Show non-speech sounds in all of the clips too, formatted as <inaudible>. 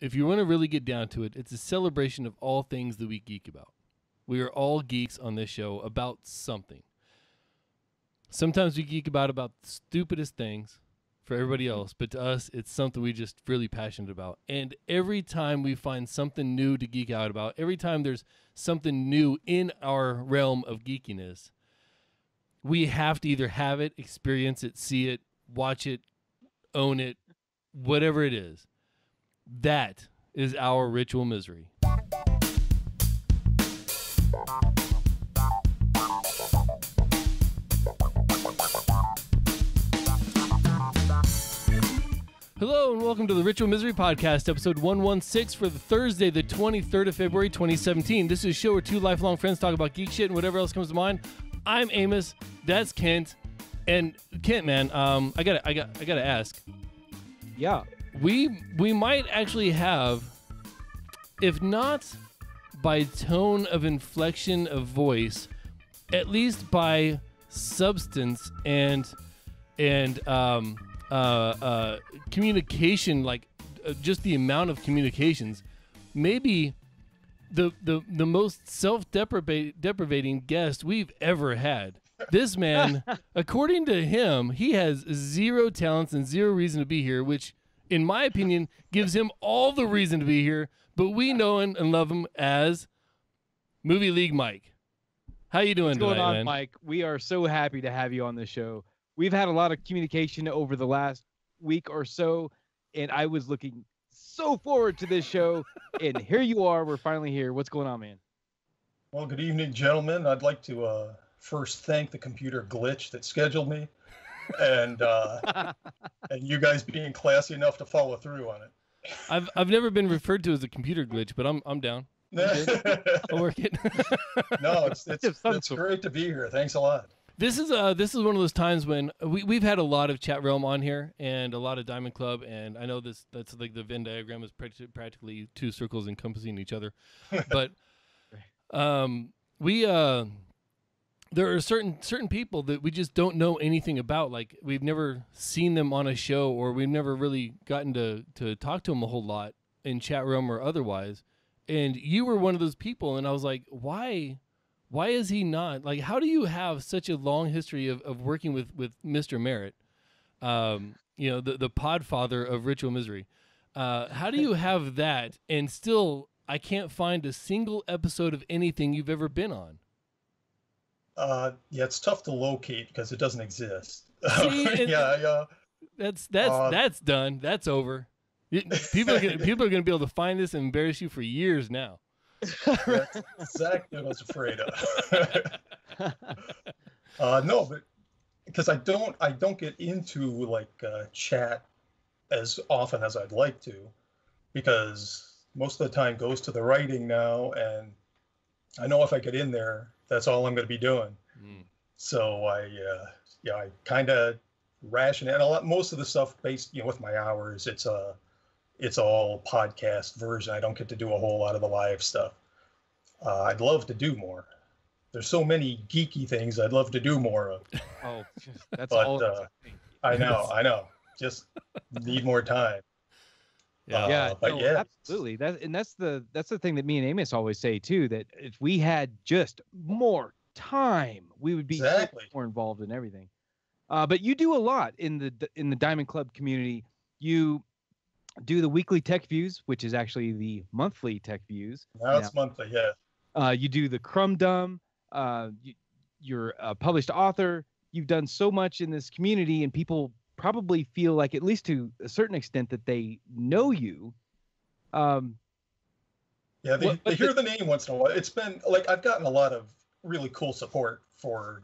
if you want to really get down to it, it's a celebration of all things that we geek about. We are all geeks on this show about something. Sometimes we geek about about the stupidest things for everybody else, but to us, it's something we just really passionate about. And every time we find something new to geek out about, every time there's something new in our realm of geekiness, we have to either have it, experience it, see it, watch it, own it, whatever it is. That is our ritual misery. Hello and welcome to the Ritual Misery Podcast, episode 116 for the Thursday, the 23rd of February, 2017. This is a show where two lifelong friends talk about geek shit and whatever else comes to mind. I'm Amos, that's Kent, and Kent, man, um, I gotta, I got, I gotta ask. Yeah. We we might actually have, if not by tone of inflection of voice, at least by substance and and um, uh, uh, communication, like uh, just the amount of communications, maybe the the the most self deprecating guest we've ever had. This man, <laughs> according to him, he has zero talents and zero reason to be here, which, in my opinion, gives him all the reason to be here. But we know him and love him as Movie League Mike. How you doing What's going tonight, on, man? Mike? We are so happy to have you on the show. We've had a lot of communication over the last week or so, and I was looking so forward to this show. and <laughs> here you are. We're finally here. What's going on, man? Well, good evening, gentlemen. I'd like to uh, first thank the computer glitch that scheduled me, and uh, and you guys being classy enough to follow through on it. I've I've never been referred to as a computer glitch, but I'm I'm down. <laughs> I'll work it. <laughs> no, it's it's, Of some it's sort. great to be here. Thanks a lot. This is uh this is one of those times when we we've had a lot of chat realm on here and a lot of Diamond Club and I know this that's like the Venn diagram is practi- practically two circles encompassing each other, <laughs> but um we uh there are certain certain people that we just don't know anything about. Like we've never seen them on a show or we've never really gotten to to talk to them a whole lot in chat room or otherwise. And you were one of those people and i was like why why is he not? Like how do you have such a long history of, of working with with mr merritt um you know the the podfather of ritual misery? Uh how do you <laughs> have that and still i can't find a single episode of anything you've ever been on Uh, yeah, it's tough to locate because it doesn't exist. <laughs> See, yeah, yeah. that's that's Uh, that's done that's over people are gonna, <laughs> people are going to be able to find this and embarrass you for years now That's exactly what I was afraid of. <laughs> uh, no, but because I don't, I don't get into like uh, chat as often as I'd like to, because most of the time goes to the writing now, and I know if I get in there, that's all I'm going to be doing. Mm. So I, uh, yeah, I kind of ration it. And a lot, most of the stuff based, you know, with my hours, it's a, it's all podcast version. I don't get to do a whole lot of the live stuff. Uh, I'd love to do more. There's so many geeky things I'd love to do more of. Oh, <laughs> that's But, all. uh, I know, <laughs> I know. Just need more time. Yeah Uh, yeah, but no, yeah. absolutely. That and that's the that's the thing that me and Amos always say too. That if we had just more time, we would be Exactly. more involved in everything. Uh, but you do a lot in the in the Diamond Club community. You do the weekly tech views, which is actually the monthly tech views. Now it's monthly, yeah. Uh, you do the Crumb Dum. Uh, you, you're a published author. You've done so much in this community, and people probably feel like, at least to a certain extent, that they know you. Um, Yeah, they, What- they hear the name once in a while. It's been like I've gotten a lot of really cool support for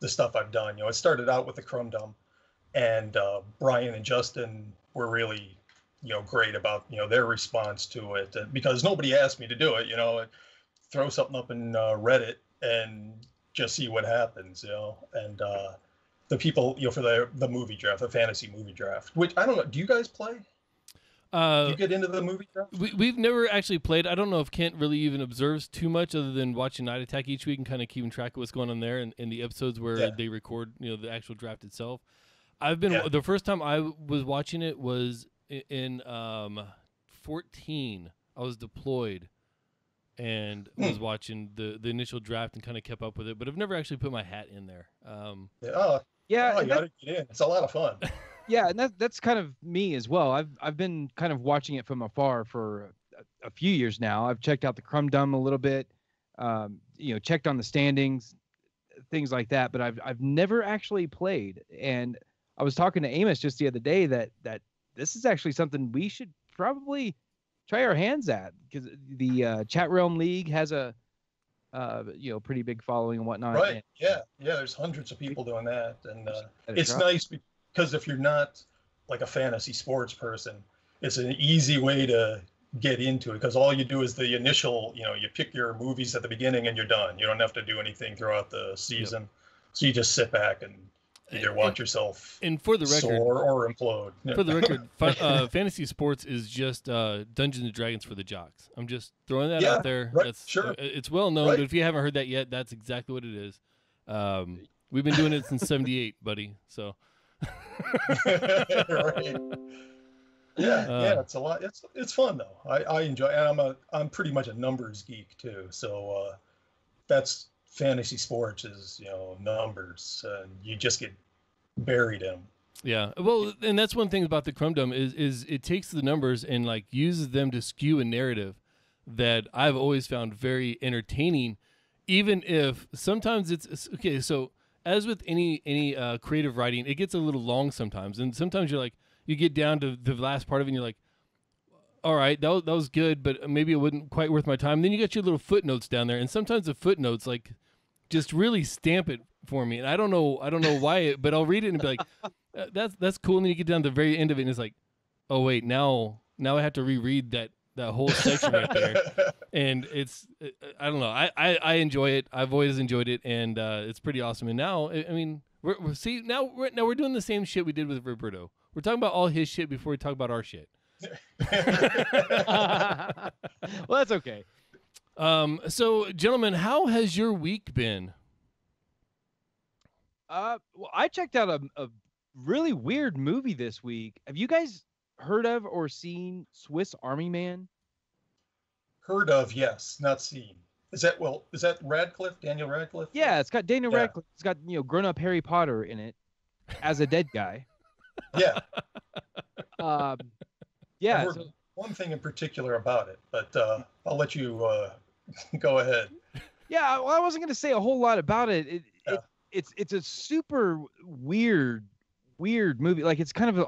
the stuff I've done. You know, I started out with the Crumb Dum, and uh, Brian and Justin were really, you know, great about you know their response to it because nobody asked me to do it. You know, throw something up in uh, Reddit and just see what happens. You know, and uh, the people you know for the the movie draft, the fantasy movie draft. Which I don't know. Do you guys play? Do uh you get into the movie draft? we, we've never actually played. I don't know if Kent really even observes too much other than watching Night Attack each week and kind of keeping track of what's going on there and in the episodes where Yeah. they record, you know, the actual draft itself. I've been Yeah. the first time I was watching it was in um 14, I was deployed and Hmm. was watching the the initial draft and kind of kept up with it, but I've never actually put my hat in there. Um, Yeah, oh, Yeah, oh, you that- gotta get in. It's a lot of fun. <laughs> yeah, and that that's kind of me as well. I've I've been kind of watching it from afar for a, a few years now. I've checked out the Crumb Dum a little bit, um, you know, checked on the standings, things like that. But I've I've never actually played. And I was talking to Amos just the other day that that this is actually something we should probably try our hands at because the uh, Chat Realm League has a uh, you know pretty big following and whatnot. right. and- Yeah. Yeah. There's hundreds of people doing that. And uh, it's try- nice because if you're not like a fantasy sports person, it's an easy way to get into it because all you do is the initial, you know, you pick your movies at the beginning and you're done. You don't have to do anything throughout the season. So you just sit back and either watch yourself and for the record, soar or implode. for the <laughs> record, uh, fantasy sports is just uh, Dungeons and Dragons for the jocks. I'm just throwing that Yeah, out there. right, That's sure. uh, It's well known, Right. but if you haven't heard that yet, that's exactly what it is. Um, we've been doing it since '78, <laughs> buddy. So <laughs> right. Yeah, Uh, yeah, it's a lot. It's it's fun though. I, I enjoy, and I'm a I'm pretty much a numbers geek too. So uh, that's fantasy sports is you know numbers, and you just get buried in 'em. yeah, well, and that's one thing about the Crumb Dum is is it takes the numbers and like uses them to skew a narrative that I've always found very entertaining, even if sometimes it's it's- okay. So as with any any uh, creative writing, it gets a little long sometimes, and sometimes you're like you get down to the last part of it, and you're like, all right, that was, that was good, but maybe it wasn't quite worth my time. then you got your little footnotes down there, and sometimes the footnotes like just really stamp it for me, and I don't know I don't know why, it, but I'll read it and be like, <laughs> "Uh, that's that's cool, and then you get down to the very end of it, and it's like, oh wait, now now I have to reread that that whole section right there <laughs> and it's uh, I don't know. I, I, I enjoy it. I've always enjoyed it, and uh, it's pretty awesome. And now, I I mean, we're, we're see now we're now we're doing the same shit we did with Roberto. We're talking about all his shit before we talk about our shit. <laughs> well, that's okay. Um, so gentlemen, how has your week been? Uh, well, I checked out a, a really weird movie this week. Have you guys heard of or seen Swiss Army Man? Heard of? Yes, not seen. Is that well? Is that Radcliffe? Daniel Radcliffe? Yeah, it's got Daniel Yeah. Radcliffe. It's got you know grown up Harry Potter in it as a dead guy. <laughs> Yeah. Um, yeah, so- one thing in particular about it, but uh, I'll let you uh, <laughs> go ahead. yeah. Well, I wasn't gonna say a whole lot about it. It, Yeah. it it's it's a super weird weird movie. Like it's kind of a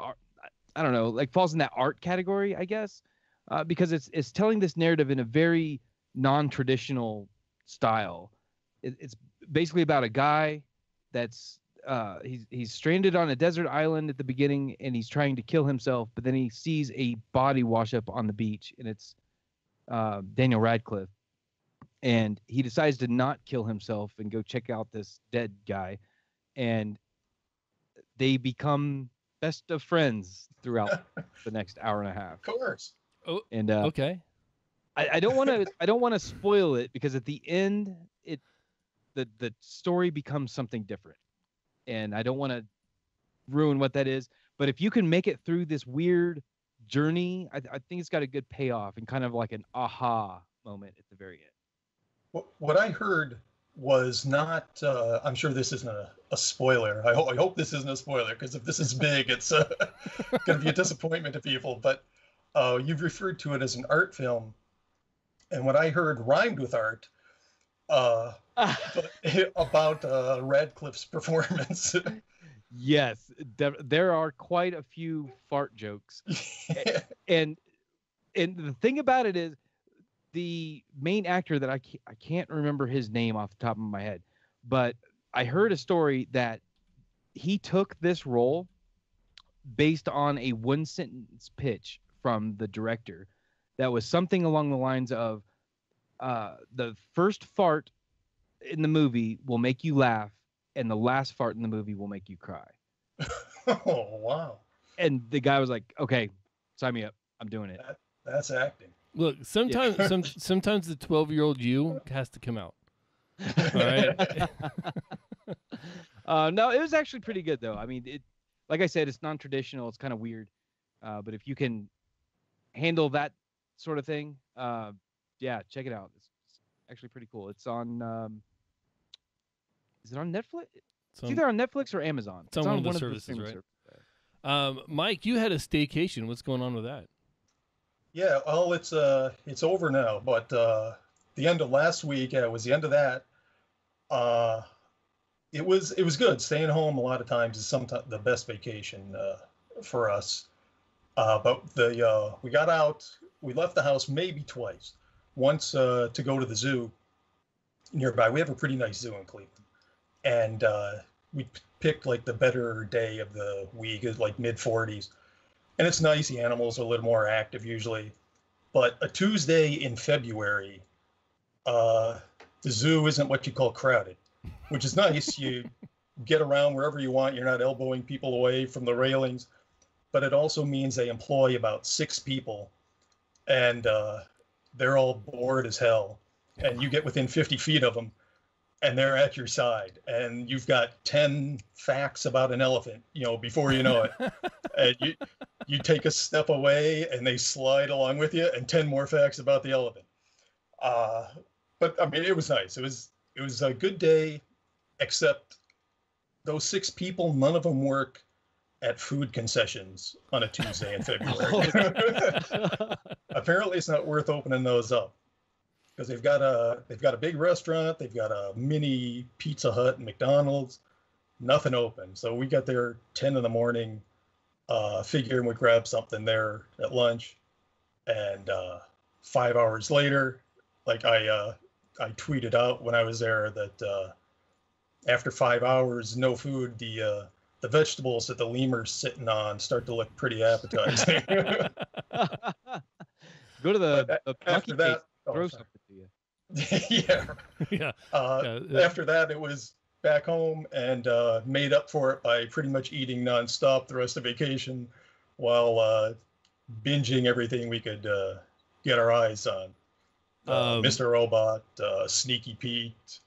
I don't know, like falls in that art category, I guess, uh, because it's it's telling this narrative in a very non-traditional style. It, it's basically about a guy that's uh, he's he's stranded on a desert island at the beginning, and he's trying to kill himself, but then he sees a body wash up on the beach, and it's uh, Daniel Radcliffe, and he decides to not kill himself and go check out this dead guy, and they become best of friends throughout <laughs> the next hour and a half. Of course. oh And uh, Okay, I, I don't want to I don't want to spoil it because at the end it the the story becomes something different, and I don't want to ruin what that is. But if you can make it through this weird journey, I, I think it's got a good payoff and kind of like an aha moment at the very end. What, I heard was not. Uh, I'm sure this isn't a, a spoiler. I, ho- I hope this isn't a spoiler because if this is big, it's uh, <laughs> going to be a disappointment to people. But uh, you've referred to it as an art film, and what I heard rhymed with art. Uh, <laughs> but about uh, Radcliffe's performance. <laughs> yes, there, there are quite a few fart jokes. and and the thing about it is the main actor that I can't, I can't remember his name off the top of my head but I heard a story that he took this role based on a one sentence pitch from the director that was something along the lines of uh, the first fart in the movie will make you laugh and the last fart in the movie will make you cry. <laughs> Oh wow, and the guy was like okay sign me up. I'm doing it. That's acting. Look, sometimes some <laughs> sometimes the twelve year old you has to come out. <laughs> All right. <laughs> uh, no, it was actually pretty good though. I mean, it, like I said, it's non-traditional. It's kind of weird, uh, but if you can handle that sort of thing. Uh, yeah, check it out. It's, it's actually pretty cool. It's on. Um, is it on Netflix? It's Some- either on Netflix or Amazon. it's on one of the the services, streaming right? services. um, Mike, you had a staycation. What's going on with that? Yeah, well, it's uh, it's over now. But uh, the end of last week, it was the end of that. Uh, it was it was good. Staying home a lot of times is sometimes the best vacation uh, for us. Uh, but the uh, we got out. We left the house maybe twice. Once uh, to go to the zoo nearby. We have a pretty nice zoo in Cleveland, and uh, we p- picked like the better day of the week, like mid 40s and it's nice. The animals are a little more active usually, but a Tuesday in February, uh, the zoo isn't what you call crowded, which is nice. You <laughs> get around wherever you want. You're not elbowing people away from the railings, but it also means they employ about six people, and uh, they're all bored as hell. And you get within 50 feet of them, and they're at your side, and you've got 10 facts about an elephant, you know, before you know it. <laughs> and you you take a step away and they slide along with you and 10 more facts about the elephant. Uh, but i mean it was nice. It was it was a good day except those six people none of them work at food concessions on a tuesday in <laughs> february. <laughs> Apparently it's not worth opening those up because they've got a they've got a big restaurant they've got a mini pizza hut and mcdonald's nothing open so we got there 10 in the morning uh, figuring we grab something there at lunch, and uh, five hours later, like I uh, I tweeted out when I was there that uh, after five hours, no food, the uh, the vegetables that the lemur's sitting on start to look pretty appetizing. <laughs> Go to the, But the after that, oh, throw sorry. something. <laughs> yeah. yeah, Uh, Yeah. After that, it was back home and uh, made up for it by pretty much eating nonstop the rest of vacation, while uh, binging everything we could uh, get our eyes on. Uh, Um, Mr. Robot, uh, Sneaky Pete,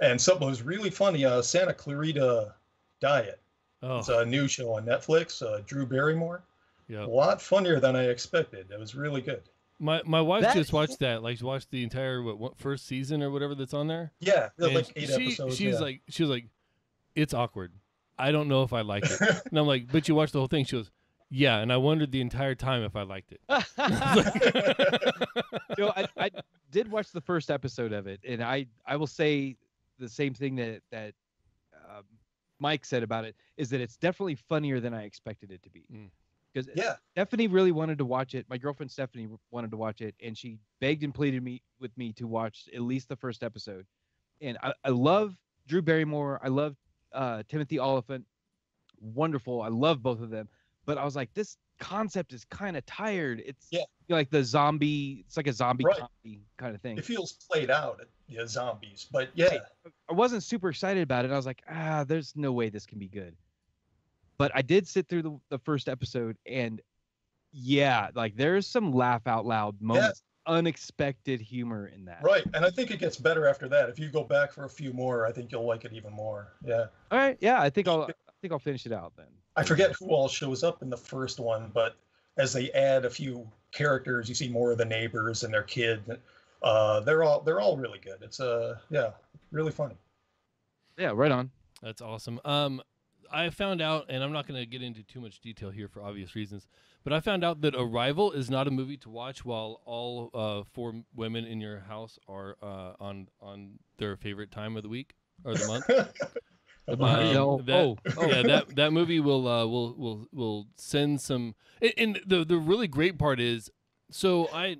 and something was really funny. Uh, Santa Clarita Diet. oh, It's a new show on Netflix. Uh, Drew Barrymore. yeah. A lot funnier than I expected. It was really good. My my wife That- just watched that. Like, she watched the entire what, what first season or whatever that's on there. Yeah, like eight she, episodes. She's yeah. like, she was like, it's awkward. I don't know if I like it. <laughs> and I'm like, but you watched the whole thing. She goes, yeah. And I wondered the entire time if I liked it. <laughs> <laughs> you know, I, I did watch the first episode of it, and I I will say the same thing that that um, Mike said about it is that it's definitely funnier than I expected it to be. Mm. Because yeah, Stephanie really wanted to watch it. My girlfriend Stephanie wanted to watch it, and she begged and pleaded me with me to watch at least the first episode. And I, I love Drew Barrymore. I love uh, Timothy Olyphant. Wonderful. I love both of them. But I was like, this concept is kind of tired. It's Yeah. like the zombie. It's like a zombie Right. comedy kind of thing. it feels played out. Yeah, zombies, but yeah. I wasn't super excited about it. I was like, ah, there's no way this can be good. But I did sit through the, the first episode, and yeah, like there's some laugh out loud moments, unexpected humor in that. Right, and I think it gets better after that. If you go back for a few more, I think you'll like it even more. Yeah, All right, yeah, I think I'll I think I'll finish it out then. I forget who all shows up in the first one, but as they add a few characters, you see more of the neighbors and their kid. Uh, they're all they're all really good. It's uh yeah, really funny. Yeah, right on. That's awesome. Um, I found out, and I'm not going to get into too much detail here for obvious reasons, but I found out that Arrival is not a movie to watch while all uh, four women in your house are uh, on on their favorite time of the week or the month. <laughs> Um, oh, that- oh, oh. yeah, that that movie will uh, will will will send some. And, and the the really great part is, so I,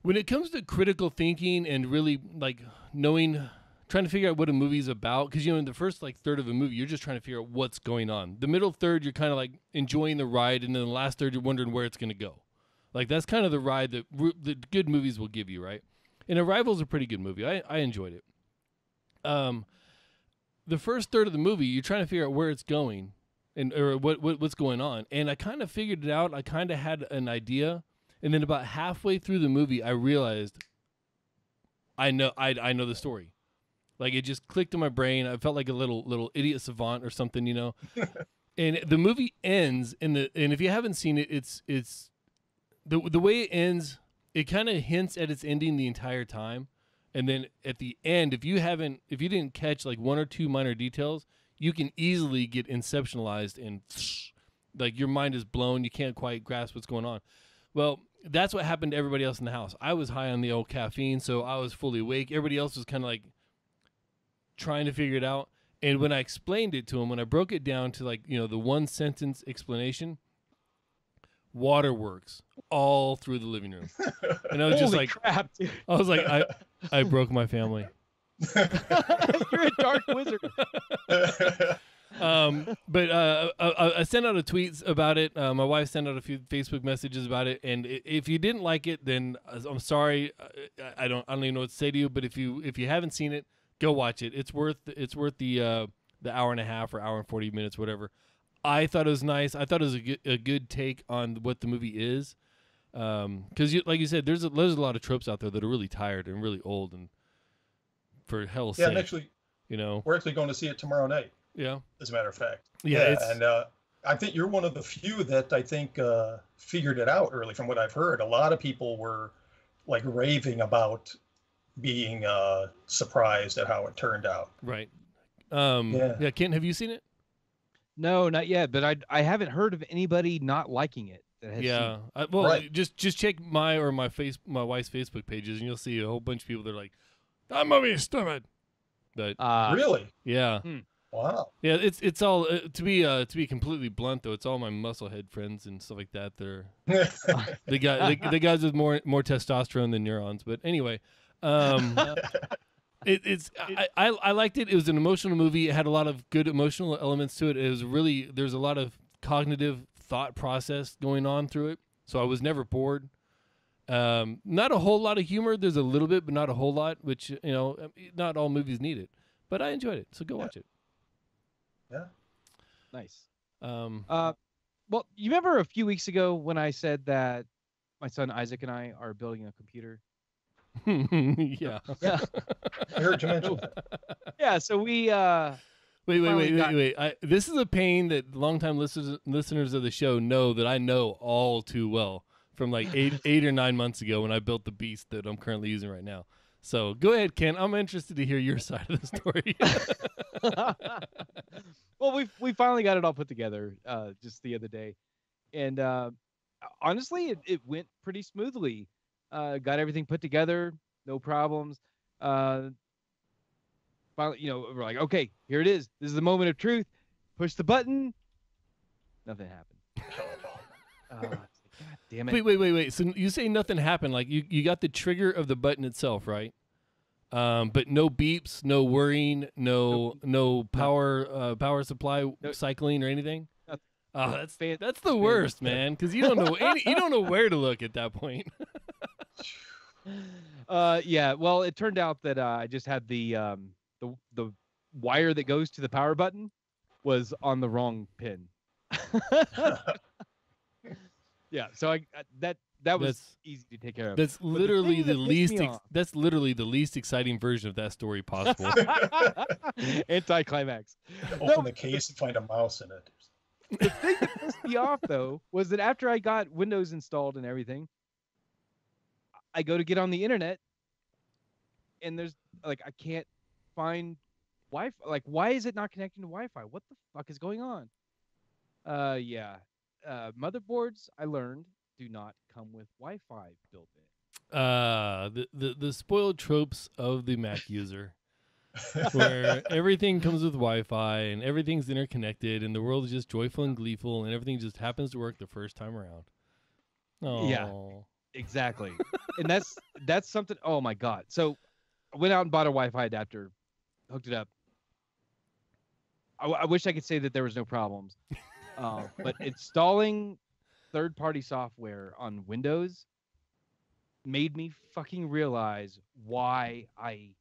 when it comes to critical thinking and really like knowing, trying to figure out what a movie's about, because you know in the first like third of a movie you're just trying to figure out what's going on. The middle third you're kind of like enjoying the ride, and then the last third you're wondering where it's going to go. Like that's kind of the ride that ru- the good movies will give you, right? And Arrival's a pretty good movie. I I enjoyed it. Um the first third of the movie, you're trying to figure out where it's going and or what, what what's going on. And I kind of figured it out. I kind of had an idea, and then about halfway through the movie, I realized I know I I know the story. Like it just clicked in my brain. I felt like a little little idiot savant or something, you know. <laughs> and the movie ends in the and if you haven't seen it, it's it's the the way it ends, it kind of hints at its ending the entire time, and then at the end, if you haven't, if you didn't catch like one or two minor details, you can easily get inceptionalized and <sniffs> like your mind is blown. You can't quite grasp what's going on. Well, that's what happened to everybody else in the house. I was high on the old caffeine, so I was fully awake. Everybody else was kind of like trying to figure it out. And when I explained it to him, when I broke it down to like, you know, the one sentence explanation, waterworks all through the living room. <laughs> And I was just like, crap, dude. I was like, I, <laughs> I broke my family. <laughs> You're a dark wizard. um, but uh, I, I sent out a tweet about it. Uh, my wife sent out a few Facebook messages about it, and if you didn't like it, then uh, I'm sorry. I, I don't I don't even know what to say to you. But if you if you haven't seen it, go watch it. It's worth it's worth the uh, the hour and a half or hour and forty minutes, whatever. I thought it was nice. I thought it was a good, a good take on what the movie is, because you like you said, there's a, there's a lot of tropes out there that are really tired and really old, and for hell's yeah, sake, and actually, you know, we're actually going to see it tomorrow night, yeah, as a matter of fact. yeah, it's, and uh, I think you're one of the few that I think uh, figured it out early. From what I've heard, a lot of people were like raving about being uh, surprised at how it turned out. Right. Um, yeah. Yeah. Kent, have you seen it? No, not yet. But I I haven't heard of anybody not liking it. Yeah. I, well, Right. just just check my or my face my wife's Facebook pages, and you'll see a whole bunch of people that are like, "That movie is stupid." But. Uh, really? yeah, Wow. yeah, it's it's all uh, to be uh, to be completely blunt though. It's all my musclehead friends and stuff like that. They're <laughs> the guy the, the guys with more more testosterone than neurons. But anyway, um, <laughs> it, it's I, I I liked it. It was an emotional movie. It had a lot of good emotional elements to it. It was really there's a lot of cognitive thought process going on through it. So I was never bored. Um, not a whole lot of humor. There's a little bit, but not a whole lot. Which you know, um, not all movies need it. But I enjoyed it. So go Yeah. watch it. Yeah. Nice. Um, Uh, well, you remember a few weeks ago when I said that my son Isaac and I are building a computer? <laughs> yeah. Yeah. I heard you mention that. yeah. So we uh Wait, wait, finally wait, wait, wait. I, this is a pain that longtime listeners listeners of the show know that I know all too well from like eight <laughs> eight or nine months ago when I built the beast that I'm currently using right now. So go ahead, Kent. I'm interested to hear your <laughs> side of the story. well, we we finally got it all put together uh, just the other day, and uh, honestly, it, it went pretty smoothly. Uh, got everything put together, no problems. Uh, finally, you know, we're like, okay, here it is. This is the moment of truth. Push the button. Nothing happened. <laughs> Uh, like, God damn it! wait, wait, wait, wait. So you say nothing happened? Like you, you got the trigger of the button itself, right? Um, but no beeps, no worrying, no no power uh, power supply cycling or anything. Oh, that's that's the worst, man. Because you don't know any, you don't know <laughs> where to look at that point. <laughs> Uh, yeah. Well, it turned out that uh, I just had the um the the wire that goes to the power button was on the wrong pin. <laughs> yeah. So I I- that that was That's- easy to take care of. That's the literally thing the, that least. Ex- off- that's literally the least exciting version of that story possible. <laughs> Anticlimax. Open the <laughs> case and find a mouse in it. The thing that pissed me off though was that after I got Windows installed and everything, I go to get on the internet, and there's like I can't find Wi-Fi. Like, why is it not connecting to Wi-Fi? What the fuck is going on? Uh, yeah. Uh, motherboards I learned do not come with Wi-Fi built in. uh, the, the the spoiled tropes of the Mac user, <laughs> where everything comes with Wi-Fi and everything's interconnected, and the world is just joyful and gleeful, and everything just happens to work the first time around. Oh, Yeah. Exactly. and that's that's something. Oh my god. So I went out and bought a Wi-Fi adapter, hooked it up. I wish I could say that there was no problems, uh, <laughs> but installing third-party software on Windows made me fucking realize why I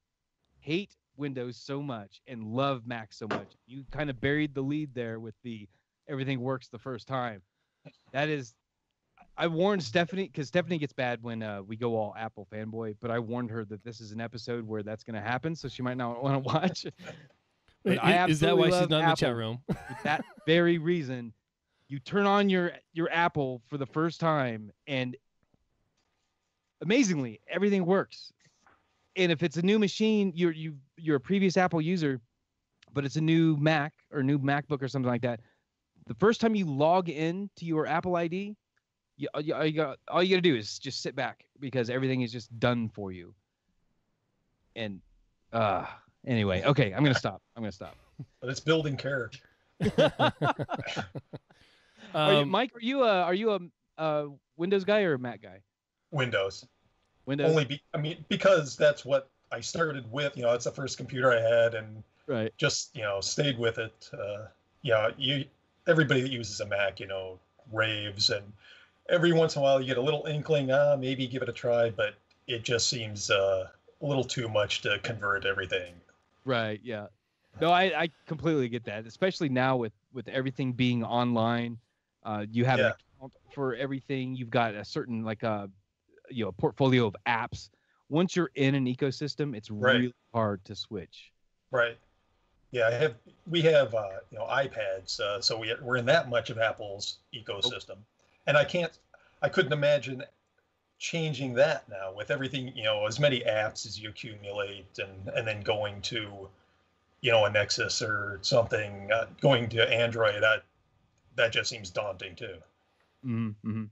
hate Windows so much and love Mac so much. You kind of buried the lead there with the everything works the first time. That is I warned Stephanie because Stephanie gets bad when uh, we go all Apple fanboy, but I warned her that this is an episode where that's going to happen, so she might not <laughs> want to watch. Wait, But I i- is that why she's not in the chat room? <laughs> That very reason, you turn on your your Apple for the first time, and amazingly, everything works. And if it's a new machine, you're you you're a previous Apple user, but it's a new Mac or new MacBook or something like that. The first time you log in to your Apple ID, you, you, all you got all you got to do is just sit back because everything is just done for you. And uh anyway, okay, I'm gonna stop. I'm gonna stop. <laughs> But it's building character. <laughs> Are you, Um, Mike, are you a are you a, a Windows guy or a Mac guy? Windows. Windows. Only be, I mean, because that's what I started with. You know, it's the first computer I had, and right. just you know stayed with it. Uh, you know, you everybody that uses a Mac, you know, raves, and every once in a while you get a little inkling, ah, maybe give it a try, but it just seems uh, a little too much to convert everything. Right. Yeah. No, I, I completely get that, especially now with with everything being online. Uh, you have Yeah. an account for everything. You've got a certain like a you know portfolio of apps. Once you're in an ecosystem, it's Right. really hard to switch. Right. Yeah, I have. We have uh, you know iPads, uh, so we we're in that much of Apple's ecosystem, and I can't. I couldn't imagine changing that now with everything you know as many apps as you accumulate and and then going to you know a nexus or something uh, going to android that that just seems daunting too Mm-hmm.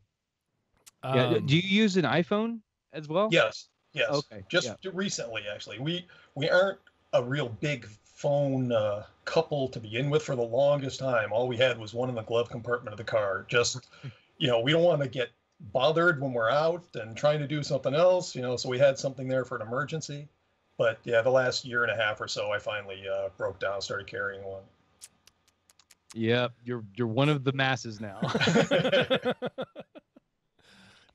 yeah. um, Do you use an iPhone as well? yes yes Okay. just yeah. recently actually we we aren't a real big phone uh, couple to begin with for the longest time all we had was one in the glove compartment of the car just you know we don't want to get bothered when we're out and trying to do something else you know so we had something there for an emergency but yeah the last year and a half or so i finally uh, broke down started carrying one Yep. You're you're one of the masses now. <laughs> <laughs>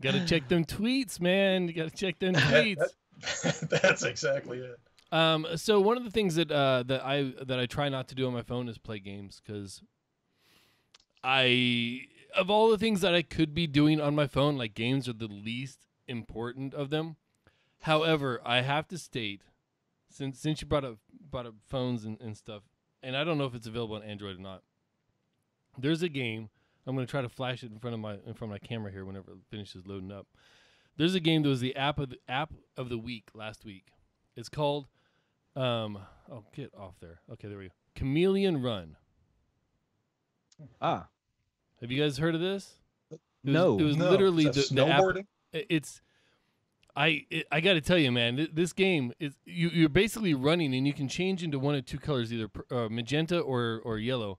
gotta check them tweets, man. You gotta check them tweets. <laughs> that's exactly it Um, so one of the things that uh, that I that I try not to do on my phone is play games because I of all the things that I could be doing on my phone, like games are the least important of them. However, I have to state, since since you brought up brought up phones and, and stuff, and I don't know if it's available on Android or not. There's a game. I'm gonna try to flash it in front of my in front of my camera here whenever it finishes loading up. There's a game that was the app of the app of the week last week. It's called um oh get off there. Okay, there we go. Chameleon Run. ah. Have you guys heard of this? It was, No. It was No, literally is the, that the app snowboarding it's I it, I got to tell you, man, th- this game is you you're basically running and you can change into one of two colors, either pr- uh, magenta or or yellow.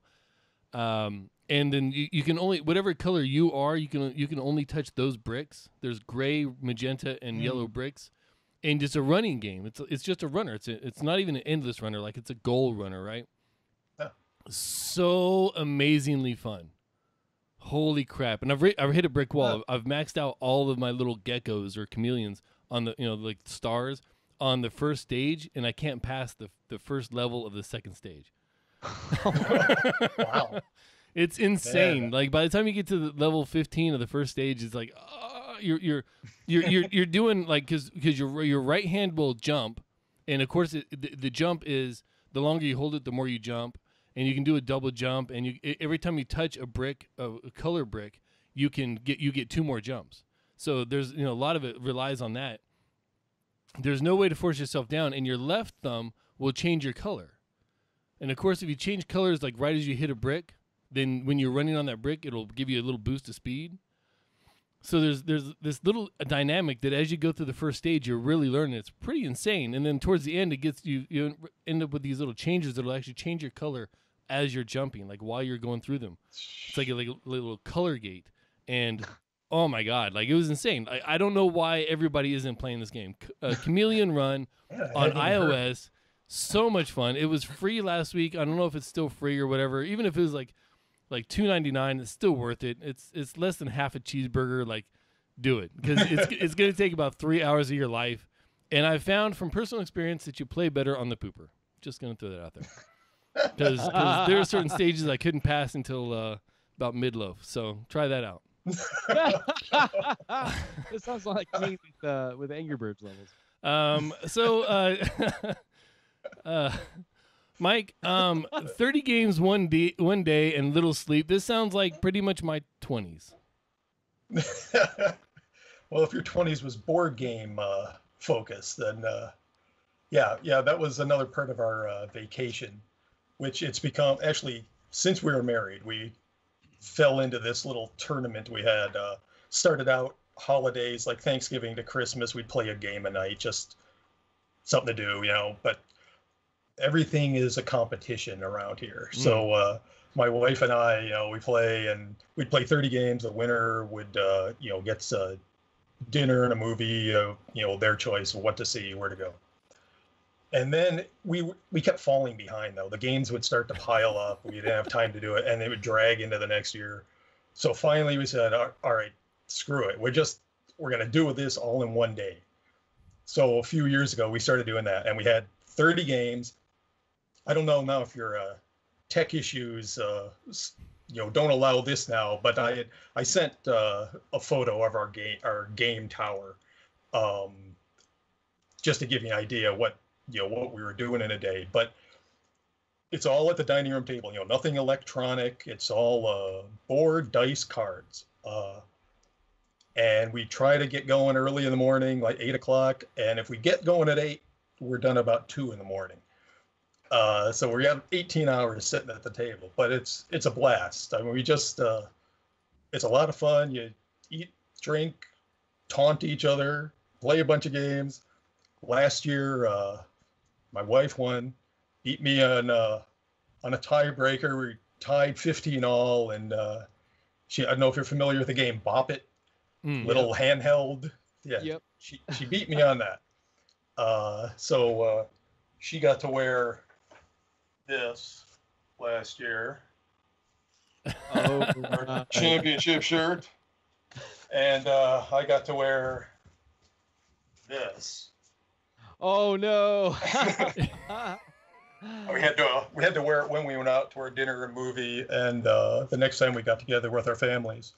Um, and then you, you can only whatever color you are, you can you can only touch those bricks. There's gray, magenta, and yellow bricks, and it's a running game. It's it's just a runner. It's a, it's not even an endless runner. Like it's a goal runner, right? Yeah. So amazingly fun. Holy crap! And I've re- I've hit a brick wall. Yeah. I've maxed out all of my little geckos or chameleons on the you know like stars on the first stage, and I can't pass the the first level of the second stage. <laughs> wow <laughs> It's insane. Man. Like by the time you get to the level 15 of the first stage, it's like uh, you're you're you're you're you're doing like because because your your right hand will jump, and of course it, the, the jump is the longer you hold it, the more you jump, and you can do a double jump, and you every time you touch a brick, a, a color brick, you can get you get two more jumps. So there's you know a lot of it relies on that. There's no way to force yourself down, and your left thumb will change your color. And of course, if you change colors like right as you hit a brick, then when you're running on that brick, it'll give you a little boost of speed. So there's there's this little dynamic that as you go through the first stage, you're really learning. It's pretty insane, and then towards the end, it gets you you end up with these little changes that'll actually change your color as you're jumping, like while you're going through them. It's like a, like a little color gate, and oh my god, like it was insane. I, I don't know why everybody isn't playing this game. Uh, Chameleon Run <laughs> I on hadn't even heard- iOS. So much fun. It was free last week. I don't know if it's still free or whatever. Even if it was like like two ninety nine, it's still worth it. It's it's less than half a cheeseburger. Like, do it because it's <laughs> it's gonna take about three hours of your life. And I found from personal experience that you play better on the pooper. Just gonna throw that out there because there are certain <laughs> stages I couldn't pass until uh, about mid loaf. So try that out. <laughs> this sounds like me with uh, with Angry Birds levels. Um, so, uh, <laughs> uh, Mike, um, 30 games one day, one day and little sleep. This sounds like pretty much my 20s. well, if your 20s was board game uh, focused, then uh, yeah, yeah, that was another part of our uh, vacation, which it's become actually since we were married, we fell into this little tournament we had. Uh, started out holidays like Thanksgiving to Christmas, we'd play a game a night, just something to do, you know. But everything is a competition around here. Mm. So uh, my wife and I, you know, we play and we'd play 30 games. The winner would, uh, you know, gets a dinner and a movie, uh, you know, their choice of what to see, where to go. And then we we kept falling behind though. The games would start to pile up. We didn't have time to do it, and they would drag into the next year. So finally, we said, "All right, screw it. We're just we're gonna do with this all in one day." So a few years ago, we started doing that, and we had 30 games. I don't know now if your uh, tech issues, uh, you know, don't allow this now, but I I sent uh, a photo of our game our game tower, um, just to give you an idea what you know what we were doing in a day but it's all at the dining room table you know nothing electronic it's all uh, board dice cards uh, and we try to get going early in the morning like eight o'clock and if we get going at eight we're done about two in the morning. Uh, so we have 18 hours sitting at the table but it's it's a blast. I mean we just uh, it's a lot of fun. You eat drink taunt each other play a bunch of games. Last year uh, my wife won, beat me on uh, on a tiebreaker. We tied 15 all, and uh, she I don't know if you're familiar with the game Bop It, mm, little yep. handheld. Yeah, yep. she she beat me on that. Uh, so uh, she got to wear this last year. <laughs> Oh, championship shirt, and uh, I got to wear this. Oh no. <laughs> we had to uh, we had to wear it when we went out to our dinner and movie, and uh, the next time we got together with our families.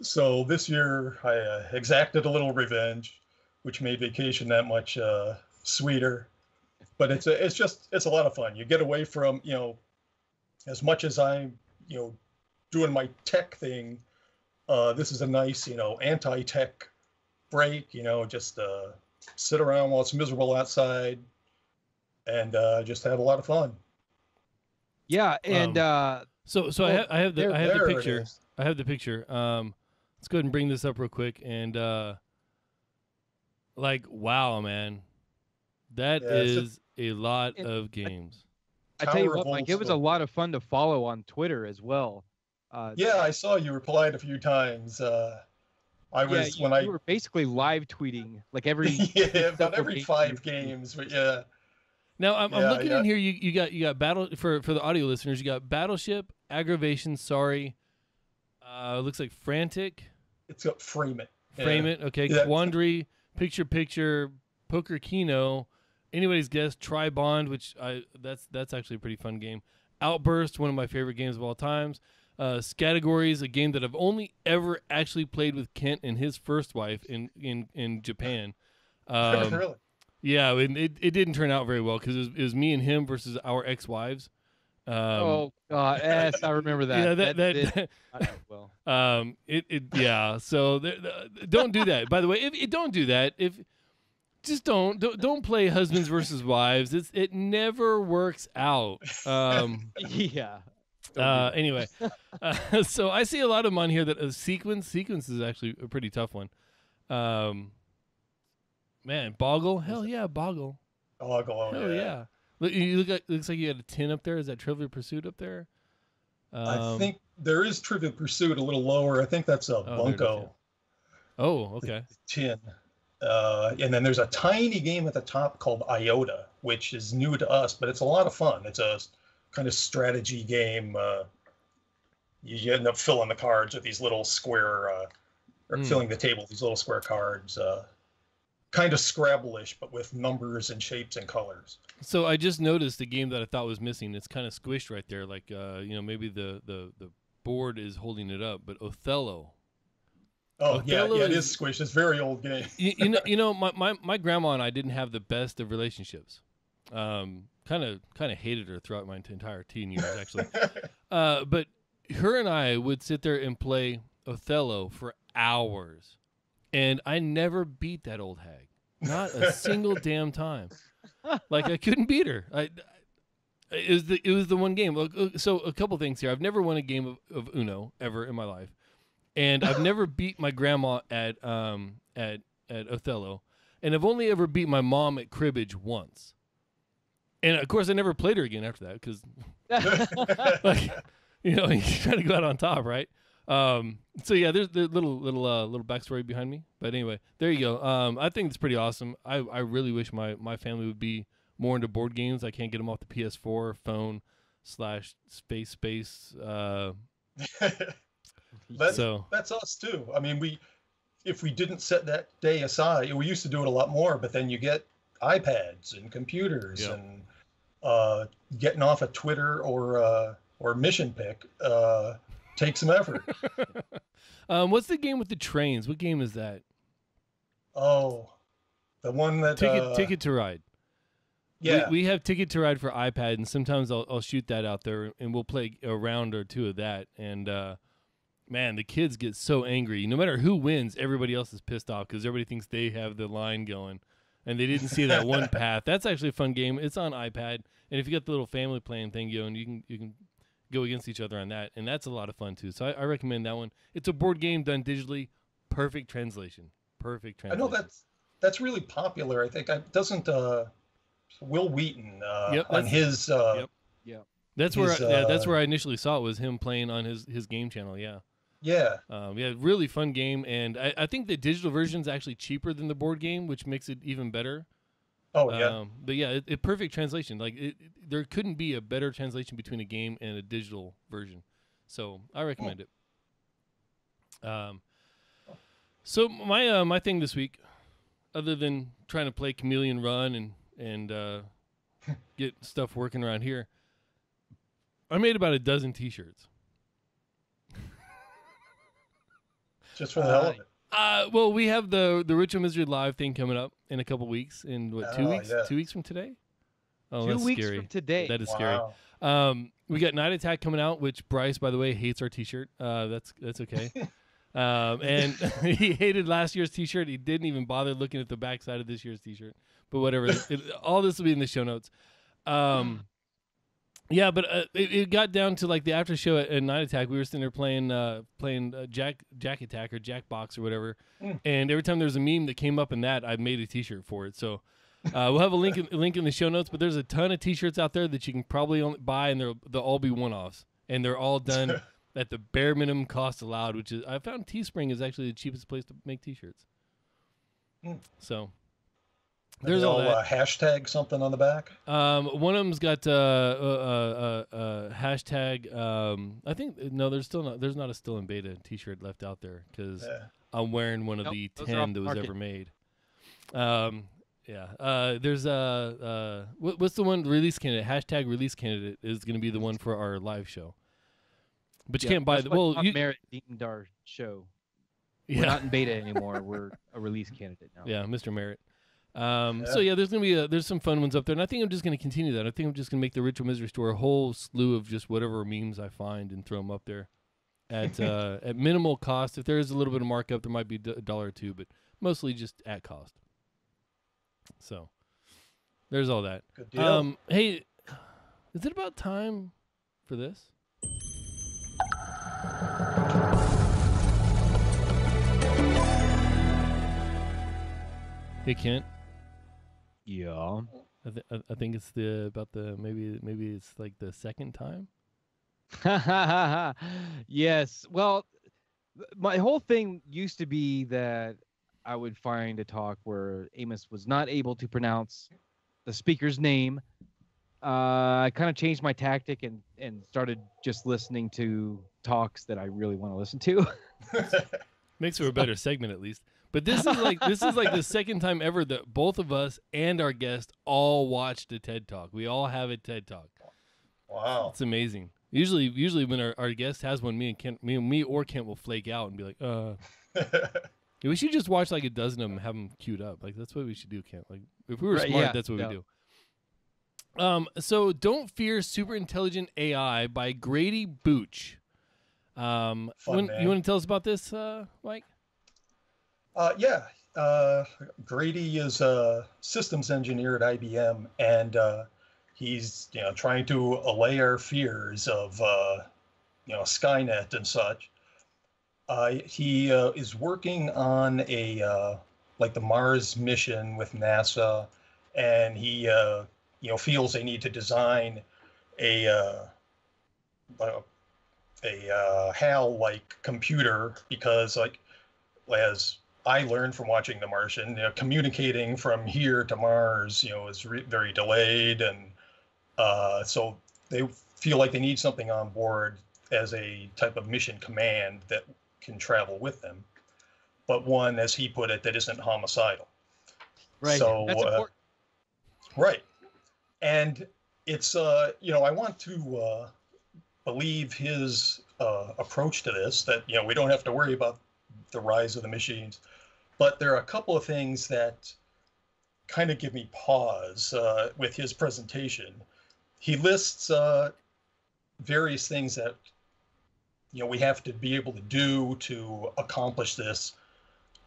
So this year I uh, exacted a little revenge, which made vacation that much uh, sweeter. But it's a, it's just it's a lot of fun. You get away from you know, as much as I'm you know, doing my tech thing. Uh, this is a nice you know anti-tech break. You know, just uh, sit around while it's miserable outside, and uh, just have a lot of fun. Yeah, and um, uh, so so well, I, ha- I have the there, I have the picture. I have the picture. Um, let's go ahead and bring this up real quick. And uh, like, wow, man, that yeah, is a, a, lot of games. I, I tell you what, Mike, it was a lot of fun to follow on Twitter as well. Uh, yeah, I saw you replied a few times. Uh, I was yeah, when I you were basically live tweeting like every <laughs> yeah about every five games, but yeah. Now I'm, yeah, I'm looking yeah. in here. You you got you got battle for for the audio listeners. You got battleship, aggravation, sorry. Uh, looks like frantic. It's got frame it. Frame it. Okay. Quandary, picture picture, Pokeno. Anybody's guess. TriBond, which I that's that's actually a pretty fun game. Outburst, one of my favorite games of all times. Uh, Scattergories, a game that I've only ever actually played with Kent and his first wife in in in Japan. <laughs> Um, really? Yeah, it, it, it didn't turn out very well because it was, it was me and him versus our ex-wives. Um, oh God, yes, I remember that. <laughs> Yeah, that that, that, <laughs> that well. Um, it it yeah. So don't do that. By the way, if, if don't do that, if just don't don't don't play husbands versus wives. It's it never works out. Um, yeah. Uh, anyway, <laughs> uh, <laughs> so I see a lot of them on here that a sequence sequence is actually a pretty tough one. Um, man, Boggle, hell yeah, Boggle. Boggle, oh, hell yeah. yeah. Look, you look like looks like you had a tin up there. Is that Trivial Pursuit up there? Um, I think there is Trivial Pursuit a little lower. I think that's a oh, Bunko. Oh, okay. Tin. Uh, and then there's a tiny game at the top called Iota, which is new to us, but it's a lot of fun. It's a kind of strategy game. Uh, you end up filling the cards with these little square, uh, or mm. filling the table with these little square cards. Uh, kind of Scrabble-ish, but with numbers and shapes and colors. So I just noticed the game that I thought was missing. It's kind of squished right there, like uh, you know maybe the the the board is holding it up. But Othello. Oh Othello yeah, yeah, it is, is squished. It's very old game. you, you know, <laughs> you know, my, my my grandma and I didn't have the best of relationships. Um, kind of kind of hated her throughout my entire teen years, actually. <laughs> uh, but her and I would sit there and play Othello for hours, and I never beat that old hag. Not a single <laughs> damn time. Like I couldn't beat her. I, it was the it was the one game. So a couple things here. I've never won a game of, of Uno ever in my life, and I've <laughs> never beat my grandma at um at at Othello, and I've only ever beat my mom at cribbage once. And of course, I never played her again after that because <laughs> like you know <laughs> you try to go out on top right um so yeah there's the little little uh little backstory behind me but anyway there you go um i think it's pretty awesome i i really wish my my family would be more into board games i can't get them off the ps4 phone slash space space uh <laughs> That's, so that's us too. I mean, we if we didn't set that day aside, we used to do it a lot more. But then you get iPads and computers Yeah. and uh, getting off of Twitter or uh, or Mission Pick uh, takes some effort. <laughs> um what's the game with the trains? What game is that? Oh, the one that ticket uh, ticket to ride. Yeah, we, we have ticket to ride for ipad and sometimes I'll, I'll shoot that out there and we'll play a round or two of that and uh man the kids get so angry. No matter who wins everybody else is pissed off because everybody thinks they have the line going and they didn't see that one path. That's actually a fun game. It's on ipad and if you got the little family playing thing going you can you can go against each other on that and that's a lot of fun too. So i, I recommend that one. It's a board game done digitally. Perfect translation. Perfect translation. I know that's that's really popular. I think. I doesn't uh, Wil Wheaton uh, Yep, on his uh, yep. that's where his, I, yeah, that's uh, where i initially saw it was him playing on his his game channel yeah yeah Um, yeah, really fun game, and I, I think the digital version is actually cheaper than the board game, which makes it even better. oh yeah Um, but yeah, it, it perfect translation. Like it, it- there couldn't be a better translation between a game and a digital version. So I recommend it. Um, so my uh, my thing this week, other than trying to play Chameleon Run and and uh, <laughs> get stuff working around here, I made about a dozen T-shirts. Just for the hell of Uh, it. Uh, well, we have the the Ritual Misery live thing coming up in a couple weeks. In what two Oh, weeks? yeah. Two weeks from today. Oh, Two that's weeks scary. from today. That is scary. Wow. Um, we got Night Attack coming out, which Bryce, by the way, hates our T-shirt. Uh, that's that's okay. <laughs> um, and <laughs> he hated last year's T-shirt. He didn't even bother looking at the backside of this year's T-shirt. But whatever. <laughs> it, all this will be in the show notes. Um, yeah, but uh, it, it got down to like the after show at, at Night Attack. We were sitting there playing uh, playing uh, Jack Jack Attack or Jack Box or whatever. Mm. And every time there was a meme that came up in that, I made a T-shirt for it. So. Uh, we'll have a link in, <laughs> link in the show notes, but there's a ton of T-shirts out there that you can probably only buy, and they'll they'll all be one-offs, and they're all <laughs> done at the bare minimum cost allowed. Which is I found Teespring is actually the cheapest place to make T-shirts. Hmm. So there's they all all, uh, hashtag something on the back. Um, one of them's got uh, uh, uh, uh, hashtag. Um, I think no, there's still not. There's not a still in beta T-shirt left out there because Yeah. I'm wearing one of Nope, the those are off ten that was market. ever made. Um, yeah. Uh, there's a uh, uh, what, what's the one release candidate? Hashtag release candidate is going to be the one for our live show. But you Yeah, can't buy that's the well. Tom You, Merritt deemed our show. We're yeah. not in beta <laughs> anymore. We're a release candidate now. Yeah, Mr. Merritt. Um, So yeah, there's gonna be a, there's some fun ones up there, and I think I'm just gonna continue that. I think I'm just gonna make the Ritual Misery Store a whole slew of just whatever memes I find and throw them up there at <laughs> uh, at minimal cost. If there is a little bit of markup, there might be d- a dollar or two, but mostly just at cost. So there's all that. Good deal. Um, hey, is it about time for this? Hey Kent. Yeah. I, th- I- think it's the about the maybe maybe it's like the second time. <laughs> yes. Well, my whole thing used to be that I would find a talk where Amos was not able to pronounce the speaker's name. Uh, I kind of changed my tactic and and started just listening to talks that I really want to listen to. <laughs> Makes for a better segment at least. But this is like this is like the second time ever that both of us and our guest all watched a TED Talk. We all have a TED Talk. wow. It's amazing. Usually, usually when our, our guest has one, me and Kent, me, me or Kent will flake out and be like, "Uh, <laughs> yeah, we should just watch like a dozen of them, and have them queued up. Like that's what we should do, Kent. Like if we were Right, smart, yeah, that's what yeah. we do." Um, so don't fear super intelligent AI by Grady Booch. Um, Fun when- name. you want to tell us about this, uh, Mike? Uh, yeah, uh, Grady is a systems engineer at IBM, and uh, he's you know trying to allay our fears of uh, you know Skynet and such. Uh, he uh, is working on a like the Mars mission with NASA, and he you know feels they need to design a a, a HAL like computer because like as I learned from watching The Martian, you know, communicating from here to Mars, you know, is re- very delayed, and uh, so they feel like they need something on board as a type of mission command that can travel with them, but one, as he put it, that isn't homicidal. Right. So, That's uh, important. Right. And it's, uh, you know, I want to uh, believe his uh, approach to this that, you know, we don't have to worry about the rise of the machines. But there are a couple of things that kind of give me pause uh, with his presentation. He lists uh, various things that, you know, we have to be able to do to accomplish this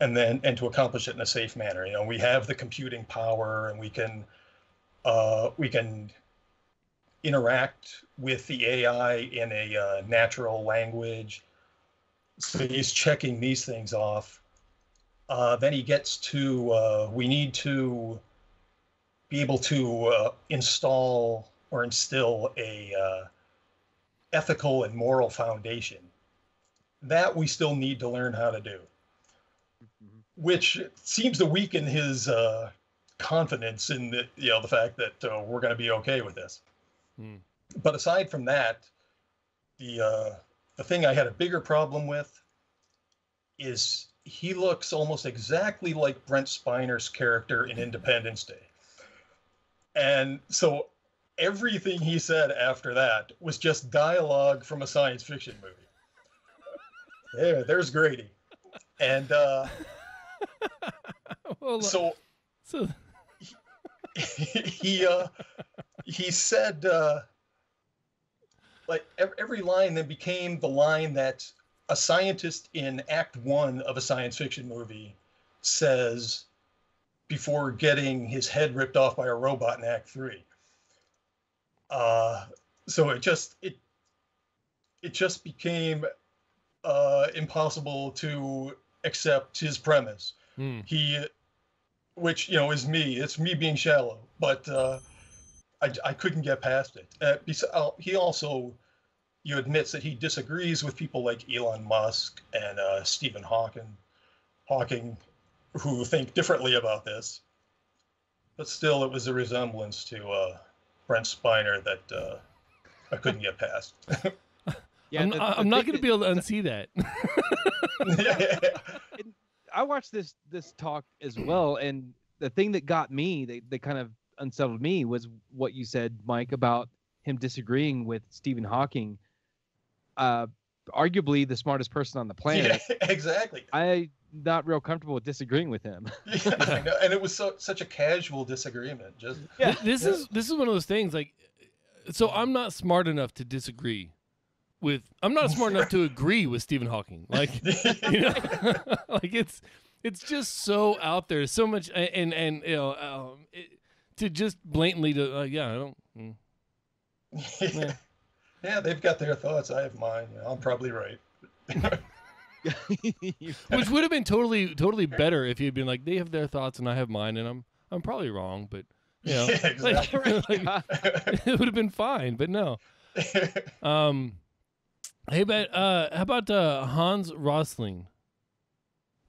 and then and to accomplish it in a safe manner you know we have the computing power and we can uh, we can interact with the AI in a uh, natural language. So he's checking these things off. Uh, then he gets to uh, we need to be able to uh, install or instill a uh, ethical and moral foundation. That we still need to learn how to do, Mhm. which seems to weaken his uh, confidence in the you know the fact that uh, we're going to be okay with this. Hmm. But aside from that, the uh, the thing I had a bigger problem with is he looks almost exactly like Brent Spiner's character in Independence Day, and so everything he said after that was just dialogue from a science fiction movie. There, there's Grady, and uh, <laughs> well, so so <laughs> he uh he said uh like ev- every line then became the line that a scientist in act one of a science fiction movie says before getting his head ripped off by a robot in act three. Uh so it just it it just became uh impossible to accept his premise. Hmm. he which you know is me. It's me being shallow. But uh i, I couldn't get past it uh, bes- uh, he also you admits that he disagrees with people like elon musk and uh, stephen hawking hawking who think differently about this but still it was a resemblance to uh brent spiner that uh i couldn't get past <laughs> Yeah, I'm, the- I- the I'm not going to be able to unsee that. <laughs> <laughs> yeah. I watched this this talk as well, and the thing that got me, they, that kind of unsettled me, was what you said, Mike, about him disagreeing with Stephen Hawking. Uh, arguably the smartest person on the planet. yeah, <laughs> exactly I not real comfortable with disagreeing with him. <laughs> yeah, I know. and it was so such a casual disagreement just Yeah. This <laughs> Yeah. is this is one of those things like so I'm not smart enough to disagree with I'm not smart enough to agree with Stephen Hawking. Like you know like it's it's just so out there so much and and you know um, it, to just blatantly to uh, yeah I don't mm. <laughs> yeah. yeah, they've got their thoughts. I have mine. Yeah, I'm probably right. <laughs> which would have been totally totally better if you'd been like they have their thoughts and I have mine and I'm I'm probably wrong but you know <laughs> Yeah, like, exactly. like, it would have been fine but no um hey but uh how about uh Hans Rosling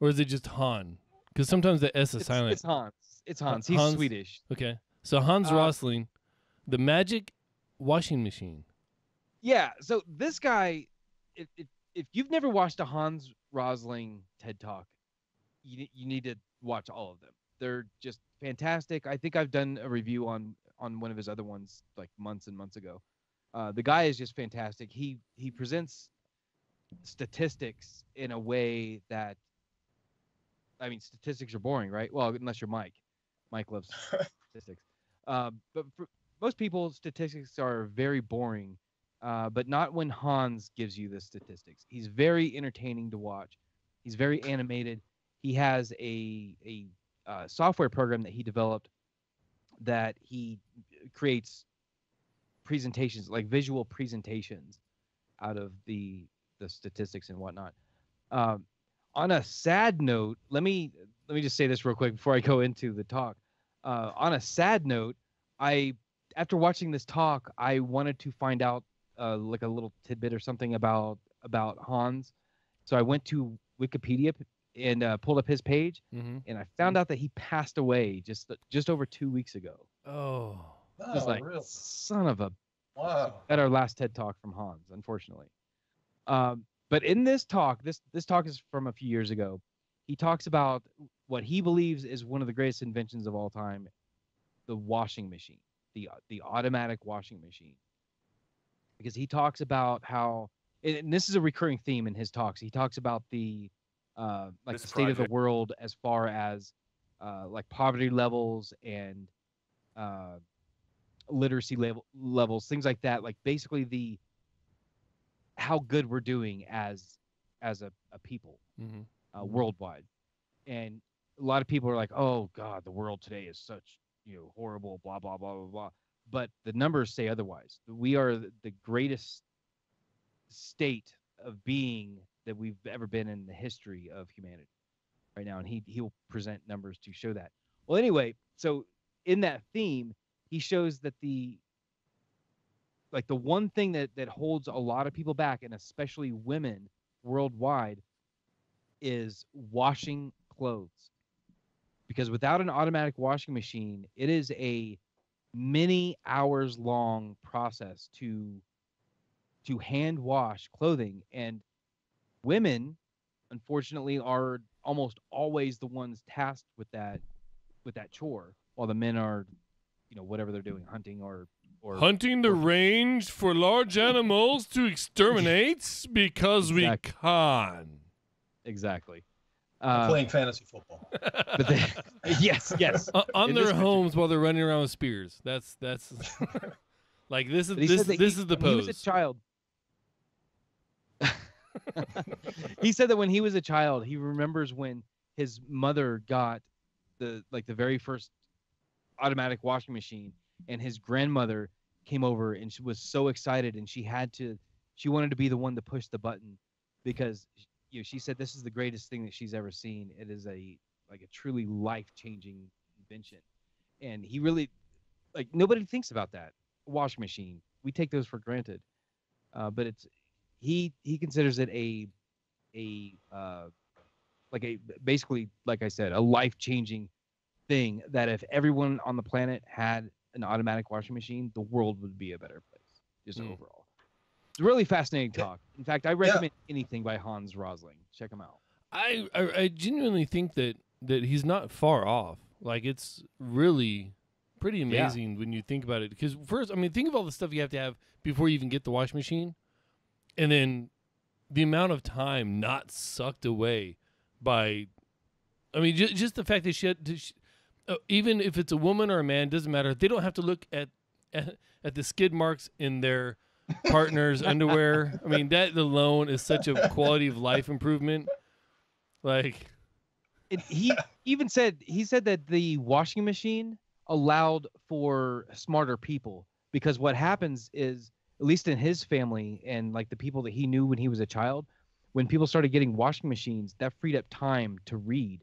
or is it just Han because sometimes the S is it's, silent it's Hans. It's Hans. He's Hans- Swedish. okay so Hans Uh, Rosling the magic washing machine Yeah. So this guy, if, if, if you've never watched a Hans Rosling TED Talk, you, you need to watch all of them. They're just fantastic. I think I've done a review on on one of his other ones like months and months ago. Uh, the guy is just fantastic. He he presents statistics in a way that, I mean, statistics are boring, right? Well, unless you're Mike. Mike loves <laughs> statistics. Um, but for most people, statistics are very boring uh, but not when Hans gives you the statistics. He's very entertaining to watch. He's very animated. he has a a uh, software program that he developed that he creates presentations like visual presentations out of the the statistics and whatnot. Um, on a sad note, let me let me just say this real quick before I go into the talk. Uh, on a sad note, I after watching this talk, I wanted to find out uh, like a little tidbit or something about about Hans. So I went to Wikipedia and uh, pulled up his page, Mm-hmm. and I found out that he passed away just just over two weeks ago. Oh. I was Oh, like, really? son of a Wow. at our last TED talk from Hans, unfortunately. Um, but in this talk, this this talk is from a few years ago. He talks about what he believes is one of the greatest inventions of all time, the washing machine, the the automatic washing machine. Because he talks about how, and- this is a recurring theme in his talks. He talks about the uh, like This the state of the world as far as uh, like poverty levels and uh, literacy level levels, things like that. Like basically the how good we're doing as as a, a people Mm-hmm. uh, worldwide. And a lot of people are like, "Oh God, the world today is such you know horrible." Blah blah blah blah blah. But the numbers say otherwise. We are the greatest state of being that we've ever been in the history of humanity right now, and he he'll present numbers to show that. Well, anyway, so in that theme, he shows that the like the one thing that that holds a lot of people back, and especially women worldwide, is washing clothes. Because without an automatic washing machine, it is a many hours long process to to hand wash clothing. And women unfortunately are almost always the ones tasked with that with that chore while the men are you know whatever they're doing hunting or or Hunting the range for large <laughs> animals to exterminate because we can. exactly uh, playing fantasy football. <laughs> but they, <laughs> yes yes Uh, on In their this country- homes while they're running around with spears. That's that's <laughs> like this is this this he- is the when He was a child. he said that when he was a child, he remembers when his mother got the like the very first automatic washing machine, and his grandmother came over and she was so excited, and she had to, she wanted to be the one to push the button because you know she said this is the greatest thing that she's ever seen. It is a like a truly life changing invention, and he really like nobody thinks about that washing machine. We take those for granted, uh, but it's he he considers it a a uh, like a basically like I said a life changing thing that if everyone on the planet had an automatic washing machine, the world would be a better place just Mm. overall. It's a really fascinating talk. In fact, I recommend anything by Hans Rosling. Check him out. I, I I genuinely think that that he's not far off. Like it's really pretty amazing when you think about it. Because first, I mean, think of all the stuff you have to have before you even get the washing machine, and then the amount of time not sucked away by. I mean, just, just the fact that she had to, sh uh, even if it's a woman or a man, doesn't matter. They don't have to look at at, <laughs> at the skid marks in their partner's underwear. I mean, that alone is such a quality of life improvement. Like, he even said he said that the washing machine allowed for smarter people because what happens is at least in his family and like the people that he knew when he was a child when people started getting washing machines that freed up time to read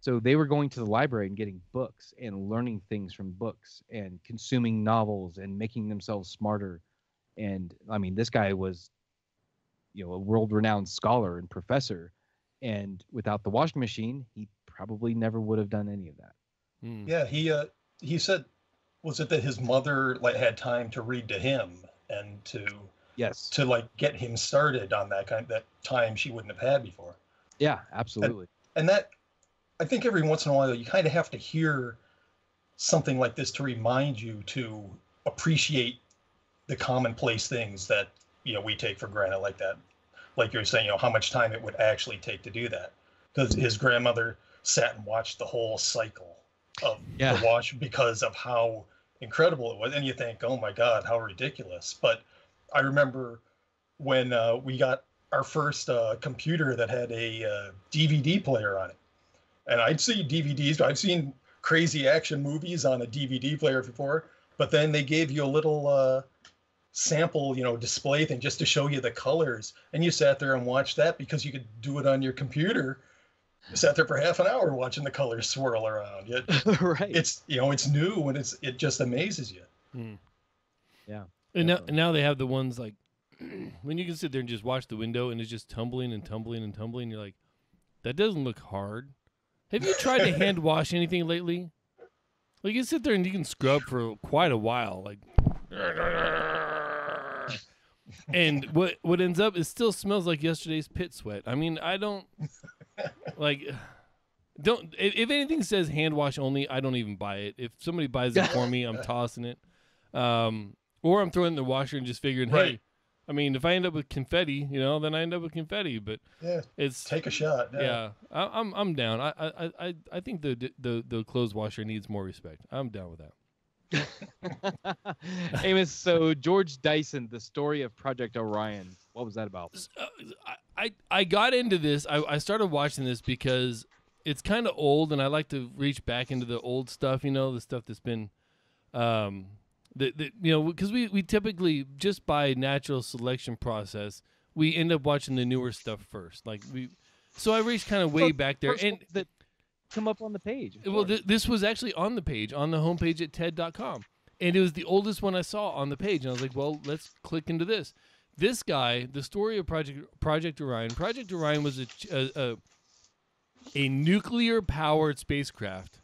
so they were going to the library and getting books and learning things from books and consuming novels and making themselves smarter and i mean this guy was you know a world renowned scholar and professor and without the washing machine he probably never would have done any of that hmm. Yeah, he uh, he said, was it that his mother like had time to read to him and to yes to like get him started on that kind that time she wouldn't have had before. yeah absolutely And that I think every once in a while you kind of have to hear something like this to remind you to appreciate the commonplace things that you know we take for granted like that like you're saying you know how much time it would actually take to do that because his grandmother sat and watched the whole cycle of Yeah. the wash because of how incredible it was and you think oh my god how ridiculous but i remember when uh, we got our first uh, computer that had a uh, dvd player on it And I'd see DVDs. I've seen crazy action movies on a DVD player before, but then they gave you a little uh, sample, you know, display thing just to show you the colors, and you sat there and watched that because you could do it on your computer. You sat there for half an hour watching the colors swirl around. It, <laughs> right. it's you know it's new and it's it just amazes you. Hmm. Yeah, And now, definitely. now they have the ones like <clears throat> when you can sit there and just watch the window and it's just tumbling and tumbling and tumbling. You're like, that doesn't look hard. Have you tried to <laughs> hand wash anything lately? Like you sit there and you can scrub for quite a while, like. And what what ends up it still smells like yesterday's pit sweat. I mean, I don't <laughs> like don't if, if anything says hand wash only, I don't even buy it. If somebody buys it for me, I'm <laughs> tossing it. Um, or I'm throwing it in the washer and just figuring, hey, I mean, if I end up with confetti, you know, then I end up with confetti. But Yeah, it's take a shot. yeah, I, I'm I'm down. I I I I think the the the clothes washer needs more respect. I'm down with that. <laughs> Amos, so George Dyson, the story of Project Orion. What was that about? Uh, I, I got into this. I, I started watching this because it's kind of old, and I like to reach back into the old stuff. You know, the stuff that's been, um, that that you know, because we we typically just by natural selection process we end up watching the newer stuff first. Like we, so I reached kind of way Look, back there, and that come up on the page. well, th- this was actually on the page, on the homepage at TED.com. And it was the oldest one I saw on the page. And I was like, well, let's click into this. This guy, the story of Project Project Orion. Project Orion was a a, a, a nuclear powered spacecraft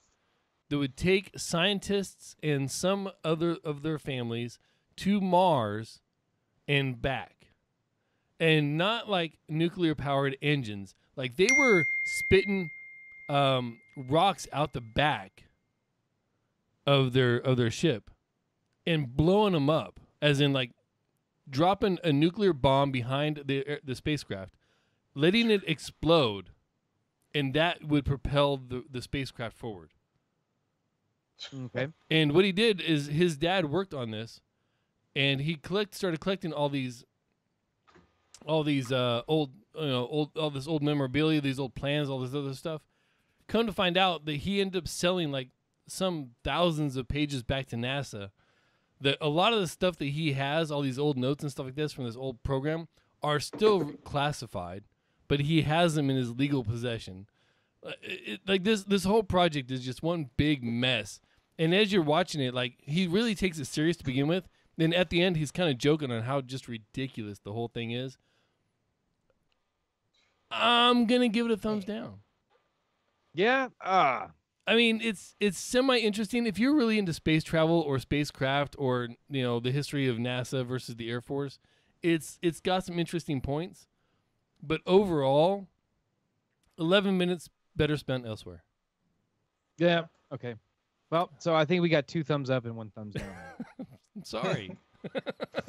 that would take scientists and some other of their families to Mars and back. And not like nuclear powered engines. Like they were spitting um, rocks out the back of their of their ship and blowing them up, as in like dropping a nuclear bomb behind the the spacecraft, letting it explode, and that would propel the, the spacecraft forward. okay. And what he did is his dad worked on this, and he collect started collecting all these, all these uh, old you know old all this old memorabilia, these old plans, all this other stuff. Come to find out that he ended up selling like some thousands of pages back to NASA. That a lot of the stuff that he has, all these old notes and stuff like this from this old program, are still classified, but he has them in his legal possession. Uh, it- it- like this, this whole project is just one big mess. And as you're watching it, like he really takes it serious to begin with. Then at the end, he's kind of joking on how just ridiculous the whole thing is. I'm gonna give it a thumbs down. Yeah. Ah. I mean, it's it's semi interesting if you're really into space travel or spacecraft or you know the history of NASA versus the Air Force. It's it's got some interesting points, but overall, 11 minutes better spent elsewhere. Yeah. Okay. Well, so I think we got two thumbs up and one thumbs down. I'm <laughs> sorry. <laughs> <laughs>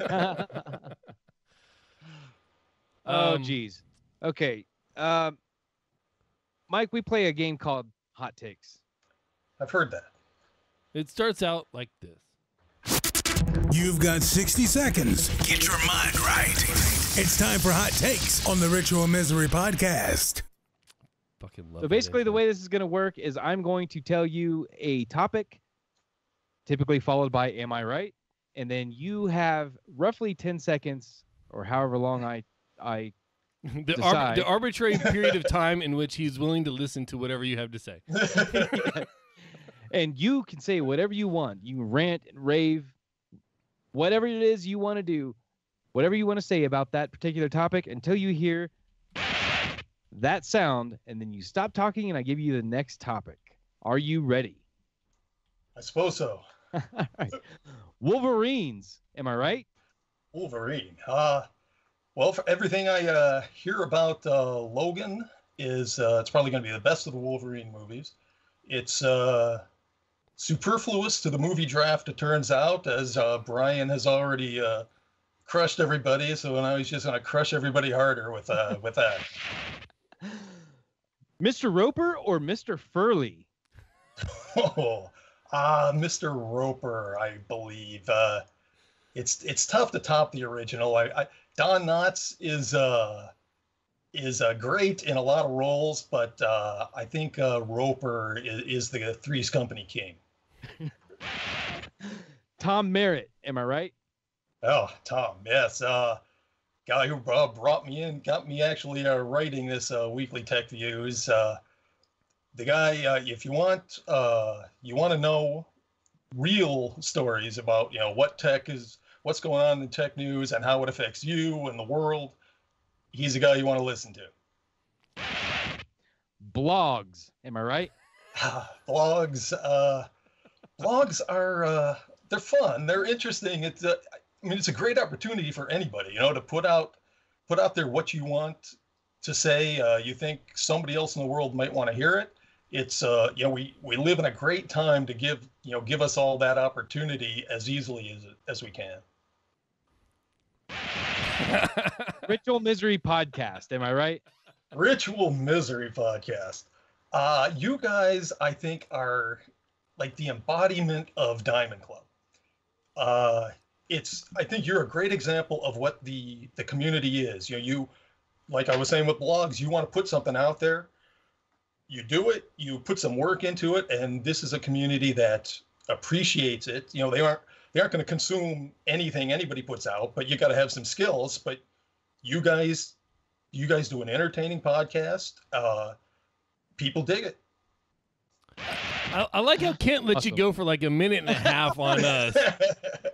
oh, Um, geez. Okay. Um, Mike, we play a game called Hot Takes. I've heard that. It starts out like this. You've got 60 seconds. Get your mind right. It's time for hot takes on the Ritual Misery podcast. Fucking love. It. So that basically, the way this is going to work is I'm going to tell you a topic, typically followed by "Am I right?" and then you have roughly 10 seconds or however long I I <laughs> the, decide. arb- the arbitrary <laughs> period of time in which he's willing to listen to whatever you have to say. <laughs> and you can say whatever you want. You can rant and rave, whatever it is you want to do, whatever you want to say about that particular topic until you hear that sound, and then you stop talking, and I give you the next topic. Are you ready? I suppose so. All right. Wolverines. Am I right? Wolverine. Uh, well, for everything I uh, hear about uh, Logan is uh, it's probably going to be the best of the Wolverine movies. It's uh, superfluous to the movie draft. It turns out, as uh, Brian has already uh, crushed everybody, so now he's just going to crush everybody harder with uh, <laughs> with that. Mr. Roper or Mr. Furley? <laughs> Oh, ah, Mr. Roper, I believe. Uh, it's it's tough to top the original. I, I Don Knotts is uh, is uh, great in a lot of roles, but uh, I think uh, Roper is, is the Three's Company king. <laughs> Tom Merritt, am I right? Oh, Tom, yes. Uh, guy who uh, brought me in, got me actually uh, writing this uh, weekly tech views. Uh, the guy, uh, if you want, uh, you want to know real stories about, you know, what tech is, what's going on in tech news and how it affects you and the world. He's the guy you want to listen to. Blogs, am I right? <sighs> blogs, uh, blogs are uh, they're fun. They're interesting. It's uh, I mean, it's a great opportunity for anybody, you know, to put out put out there what you want to say. Uh, you think somebody else in the world might want to hear it. It's uh, you know, we we live in a great time to give you know give us all that opportunity as easily as as we can. <laughs> Ritual Misery Podcast, am I right? Ritual Misery Podcast. Uh, you guys, I think, are like the embodiment of Diamond Club. Uh, it's I think you're a great example of what the the community is. You know, you like I was saying with blogs, you want to put something out there, you do it, you put some work into it, and this is a community that appreciates it. You know, they aren't they aren't going to consume anything anybody puts out, but you got to have some skills. But you guys, you guys do an entertaining podcast. Uh, people dig it. I, I like how Kent let you go for like a minute and a half on <laughs> us.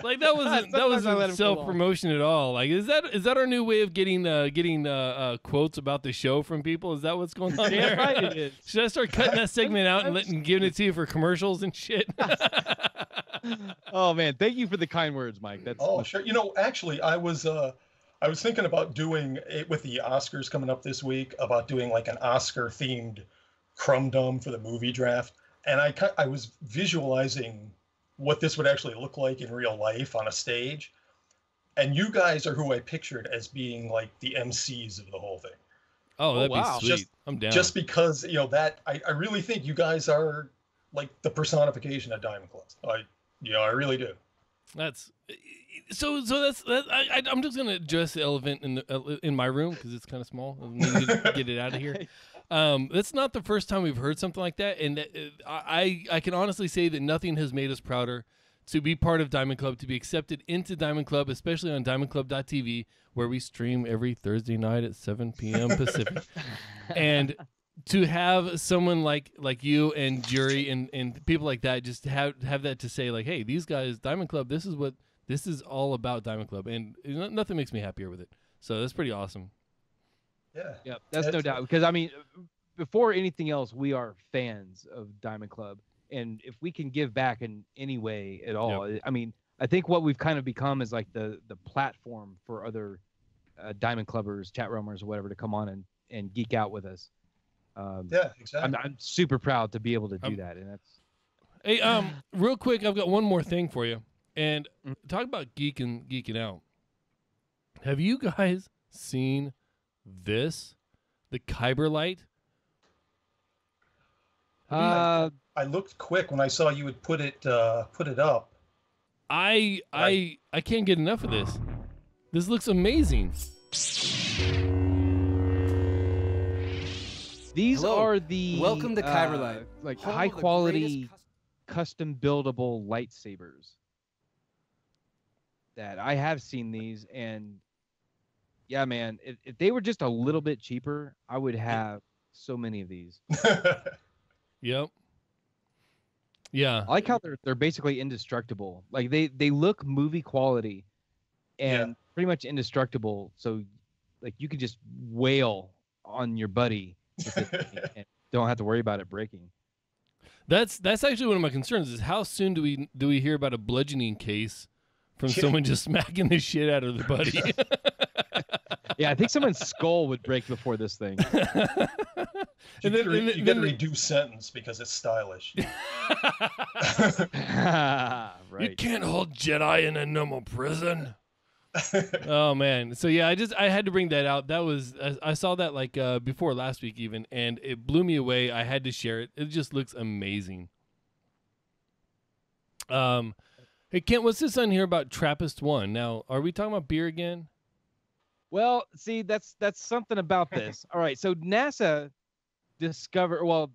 Like that <laughs> wasn't that Sometimes I let wasn't self promotion at all. Like is that is that our new way of getting uh getting uh, uh quotes about the show from people? Is that what's going on Damn there? right it <laughs> is. Should I start cutting that segment out and letting giving it to you for commercials and shit? <laughs> Oh man, thank you for the kind words, Mike. That's Oh, sure. You know, actually, I was uh, I was thinking about doing it with the Oscars coming up this week about doing like an Oscar themed crumb dum for the movie draft, and I I was visualizing what this would actually look like in real life on a stage, and you guys are who I pictured as being like the MCs of the whole thing. oh, that'd wow. be sweet. Just- I'm down. Just because you know that I, I really think you guys are like the personification of Diamond Club. I yeah, I really do. That's so. So that's that. I, I, I'm just gonna address the elephant in the uh, in my room because it's kind of small. I need to get it out of here. <laughs> Um, that's not the first time we've heard something like that, and that, uh, I I can honestly say that nothing has made us prouder to be part of Diamond Club, to be accepted into Diamond Club, especially on DiamondClub.tv, where we stream every Thursday night at 7 p.m. Pacific, <laughs> and to have someone like like you and Jury and and people like that just have have that to say like, hey, these guys, Diamond Club, this is what this is all about, Diamond Club, and nothing makes me happier with it. So that's pretty awesome. Yeah. Yep, that's no doubt. Because I mean, before anything else, we are fans of Diamond Club, and if we can give back in any way at all, I mean, I think what we've kind of become is like the the platform for other uh, Diamond Clubbers, chat roomers, or whatever to come on and and geek out with us. Um, Yeah, exactly. I'm, I'm super proud to be able to do Um, that, and that's Hey, um, real quick, I've got one more thing for you, and Mm. talk about geeking geeking out. Have you guys seen this, the Kyber light? uh, I looked quick when I saw you would put it uh, put it up. I I I can't get enough of this. This looks amazing. these Hello. are the Welcome to uh, Kyberlight, like home high quality. greatest custom buildable lightsabers that I have seen these and yeah man if, if they were just a little bit cheaper I would have so many of these <laughs> Yep. Yeah. I like how they're they're basically indestructible like they they look movie quality and pretty much indestructible so like you could just wail on your buddy <laughs> and don't have to worry about it breaking That's that's actually one of my concerns is how soon do we do we hear about a bludgeoning case from Yeah. someone just smacking the shit out of their buddy? <laughs> yeah I think someone's skull would break before this thing <laughs> And get, then- a re- then- you get a then- reduced sentence because it's stylish. <laughs> <laughs> right. You can't hold Jedi in a normal prison. oh man. So yeah, I just I had to bring that out. That was I, I saw that like uh, before last week even, and it blew me away. I had to share it. It just looks amazing. Um, hey Kent, what's this on here about Trappist One? Now, are we talking about beer again? Well, see, that's that's something about <laughs> this. All right, so NASA discovered. Well,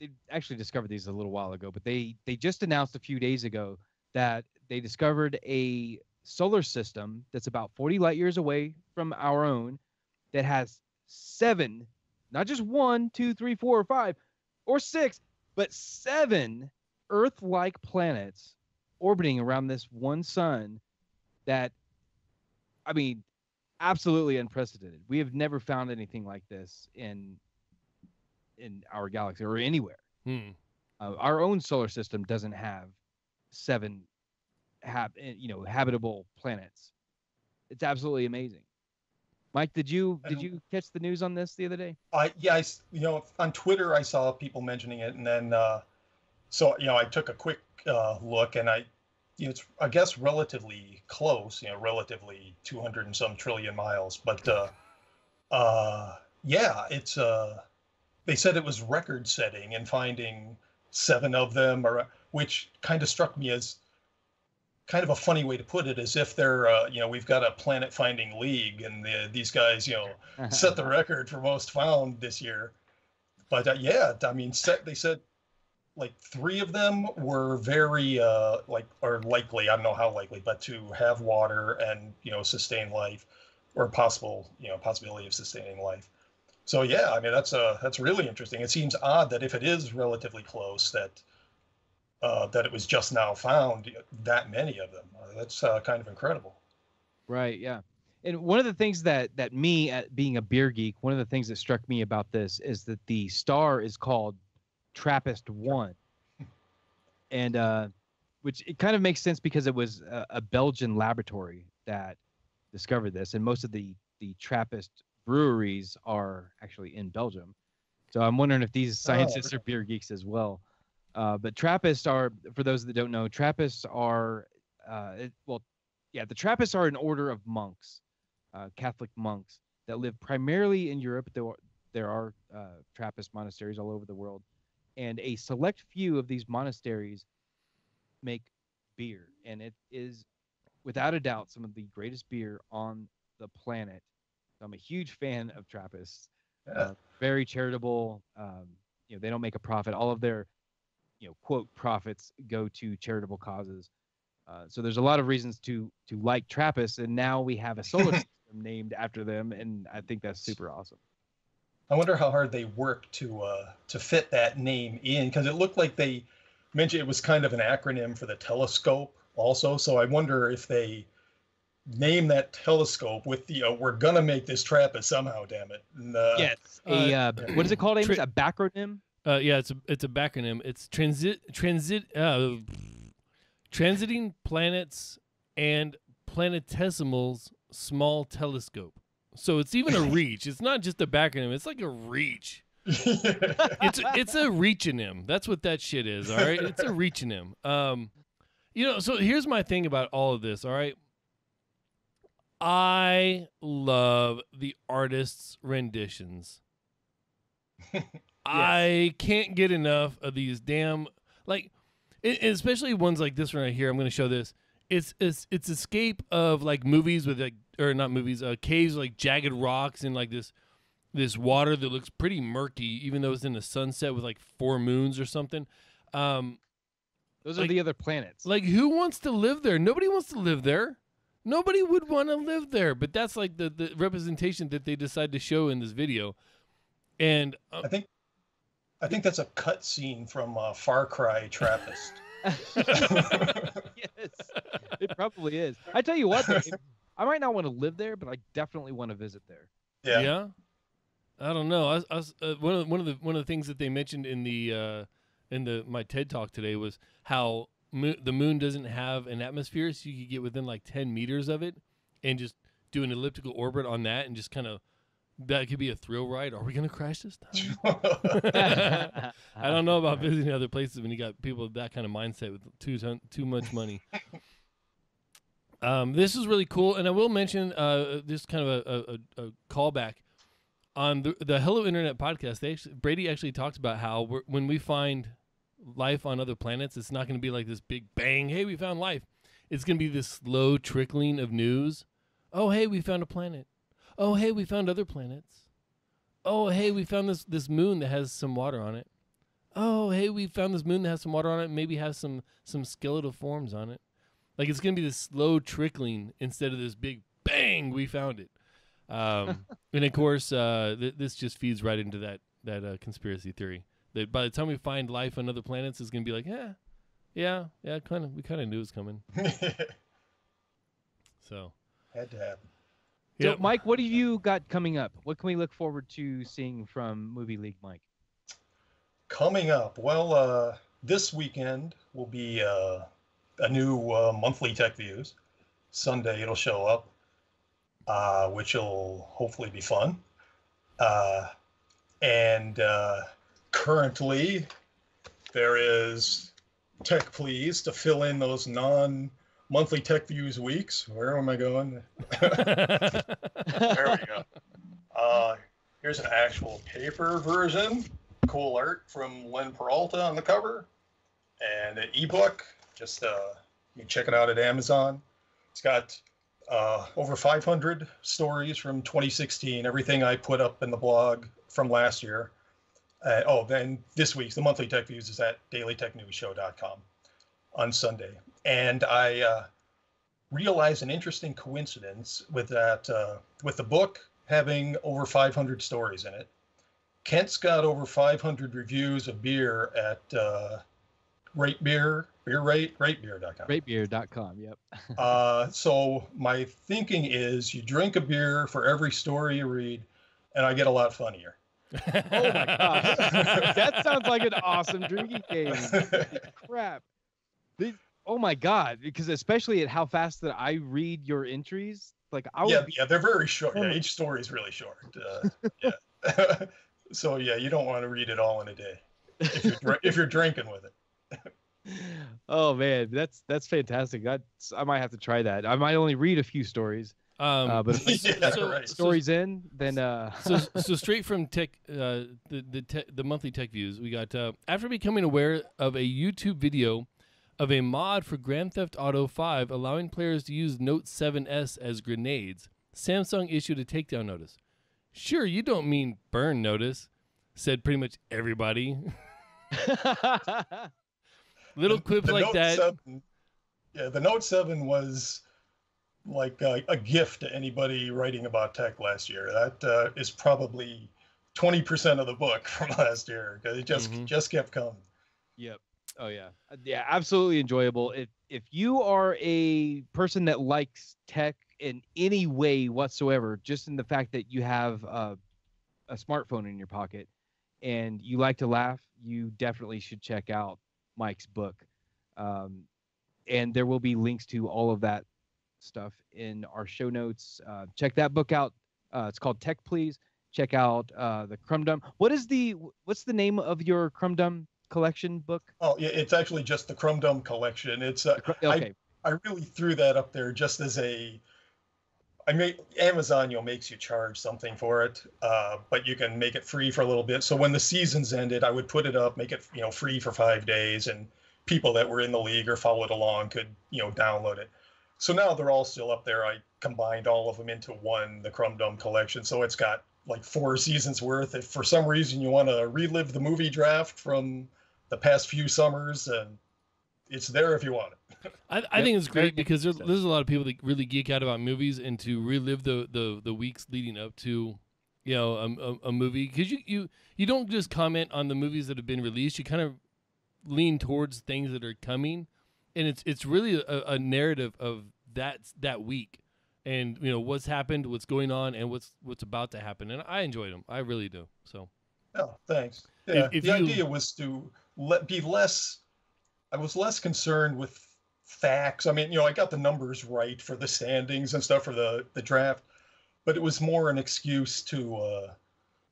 they actually discovered these a little while ago, but they they just announced a few days ago that they discovered a solar system that's about 40 light years away from our own that has seven, not just one, two, three, four, or five, or six, but seven Earth-like planets orbiting around this one sun that I mean absolutely unprecedented. We have never found anything like this in in our galaxy or anywhere. Hmm. Uh, our own solar system doesn't have seven hab- eh, you know habitable planets. It's absolutely amazing. Mike, did you did you catch the news on this the other day? I yeah, I s you know on Twitter I saw people mentioning it, and then uh, so you know I took a quick uh, look, and I you know, it's I guess relatively close, you know, relatively 200 and some trillion miles, but uh, uh, yeah, it's uh, they said it was record setting and finding seven of them, or which kind of struck me as kind of a funny way to put it, as if they're uh, you know we've got a planet finding league, and the, these guys you know <laughs> set the record for most found this year. But uh, yeah, I mean, set, they said like three of them were very uh, like or likely. I don't know how likely, but to have water and you know sustain life, or possible you know possibility of sustaining life. So yeah, I mean that's uh that's really interesting. It seems odd that if it is relatively close, that uh, that it was just now found that many of them. Uh, that's uh, kind of incredible. Right. Yeah. And one of the things that that me, at being a beer geek, one of the things that struck me about this is that the star is called Trappist One, and uh, which it kind of makes sense because it was a, a Belgian laboratory that discovered this, and most of the the Trappist breweries are actually in Belgium. So I'm wondering if these scientists are beer geeks as well. Uh, but Trappists are, for those that don't know, Trappists are, uh, it, well, yeah, the Trappists are an order of monks, uh, Catholic monks that live primarily in Europe. There are, there are uh, Trappist monasteries all over the world, and a select few of these monasteries make beer, and it is, without a doubt, some of the greatest beer on the planet. So I'm a huge fan of Trappists. Uh, very charitable. Um, you know, they don't make a profit. All of their, you know, quote profits go to charitable causes. Uh, so there's a lot of reasons to to like Trappists, and now we have a solar <laughs> system named after them, and I think that's super awesome. I wonder how hard they worked to uh, to fit that name in because it looked like they mentioned it was kind of an acronym for the telescope also. So I wonder if they name that telescope with the uh, "We're gonna make this trap Trappist somehow." Damn it! And, uh, yes. A uh, what is it called? Amos? Tri- a backronym? Uh, yeah, it's a it's a backronym. It's transit transit uh, transiting planets and planetesimals small telescope. So it's even a <laughs> reach. It's not just a backronym. It's like a reach. <laughs> It's it's a reaching him. That's what that shit is. All right, it's a reaching him. Um, you know. So here's my thing about all of this. All right. I love the artists' renditions. <laughs> I can't get enough of these damn like, especially ones like this one right here. I'm going to show this. It's it's it's escape of like movies with like or not movies, uh, caves like jagged rocks and like this this water that looks pretty murky, even though it's in the sunset with like four moons or something. Um, Those Like- are the other planets. like who wants to live there? Nobody wants to live there. Nobody would want to live there, but that's like the, the representation that they decide to show in this video. And uh, I think I think that's a cut scene from uh, Far Cry Trappist. <laughs> <laughs> yes, it probably is. I tell you what, Dave, <laughs> I might not want to live there, but I definitely want to visit there. yeah. Yeah. I don't know. I, I was, uh, one of the, one of the one of the things that they mentioned in the uh, in the my TED talk today was how mo- the moon doesn't have an atmosphere, so you could get within like ten meters of it and just do an elliptical orbit on that, and just kind of that could be a thrill ride. Are we gonna crash this time? <laughs> <laughs> I don't know about visiting other places when you got people with that kind of mindset with too ton- too much money. <laughs> um, this is really cool, and I will mention uh, this kind of a, a, a callback on the, the Hello Internet podcast. They actually, Brady actually talks about how we're, when we find life on other planets, it's not going to be like this big bang. Hey, we found life. It's going to be this slow trickling of news. Oh, hey, we found a planet. Oh, hey, we found other planets. Oh, hey, we found this this moon that has some water on it. Oh, hey, we found this moon that has some water on it. Maybe has some some skeletal forms on it. Like it's gonna be this slow trickling instead of this big bang. We found it. Um, <laughs> and of course, uh, th- this just feeds right into that that uh, conspiracy theory that by the time we find life on other planets, it's gonna be like, yeah, yeah, yeah, kind of. We kind of knew it was coming. <laughs> So, Had to happen. So, Yep. Mike, what have you got coming up? What can we look forward to seeing from Movie League, Mike? Coming up, well, uh, this weekend will be uh, a new uh, monthly Tech Views. Sunday it'll show up, uh, which will hopefully be fun. Uh, and uh, currently, there is Tech Please to fill in those non monthly Tech Views weeks. Where am I going? There we go. <laughs> Uh, here's an actual paper version. Cool art from Len Peralta on the cover, and an ebook. Just uh, you can check it out at Amazon. It's got uh, over 500 stories from 2016. Everything I put up in the blog from last year. Uh, oh, then this week's the monthly tech views is at dailytechnewsshow.com on Sunday, and I uh, realized an interesting coincidence with that uh, with the book having over 500 stories in it. Kent's got over 500 reviews of beer at uh, Rate Beer, Beer Rate, RateBeer.com. Greatbeer.com. Yep. <laughs> Uh, so my thinking is you drink a beer for every story you read, and I get a lot funnier. <laughs> Oh my gosh. that sounds like an awesome drinking game. <laughs> Crap. These, oh my god! Because especially at how fast that I read your entries, like I would yeah, be yeah, they're very short. Oh Yeah, each story is really short. Uh, <laughs> yeah. <laughs> so yeah, you don't want to read it all in a day if you're, dr- if you're drinking with it. <laughs> Oh man, that's that's fantastic. That's I might have to try that. I might only read a few stories, um, uh, but if Yeah, so, right. so- stories in, then uh, so so straight from tech uh, the the te- the monthly tech views we got uh, after becoming aware of a YouTube video of a mod for Grand Theft Auto 5 allowing players to use Note 7s as grenades Samsung issued a takedown notice sure you don't mean burn notice said pretty much everybody <laughs> little The- clips the like Note that 7 yeah, the Note 7 was like a, a gift to anybody writing about tech last year. That uh, is probably 20% of the book <laughs> from last year because it just Mhm. just kept coming. Yep. Oh yeah. Uh, Yeah, absolutely enjoyable. If if you are a person that likes tech in any way whatsoever, just in the fact that you have uh, a smartphone in your pocket and you like to laugh, you definitely should check out Mike's book. Um, and there will be links to all of that stuff in our show notes. Uh, check that book out. Uh, it's called Tech Please. Check out uh, the Crumb Dum. What is the what's the name of your Crumb Dum collection book? Oh, yeah, it's actually just the Crumb Dum collection. It's uh, Cr- I- Okay. I really threw that up there just as a. I mean, Amazon, you know, makes you charge something for it, uh, but you can make it free for a little bit. So when the seasons ended, I would put it up, make it, you know, free for five days, and people that were in the league or followed along could, you know, download it. So now they're all still up there. I combined all of them into one, the Crumb Dum collection. So it's got like four seasons worth. If for some reason you want to relive the movie draft from the past few summers, and it's there if you want it. I, I Yep, think it's great because there, there's a lot of people that really geek out about movies and to relive the the, the weeks leading up to, you know, a, a, a movie because you, you you don't just comment on the movies that have been released. You kind of lean towards things that are coming, and it's it's really a, a narrative of that that week, and you know what's happened, what's going on, and what's what's about to happen. And I enjoyed them. I really do. So Oh, thanks. Yeah, if the you- idea was to let be less. I was less concerned with facts. I mean, you know, I got the numbers right for the standings and stuff for the the draft, but it was more an excuse to uh,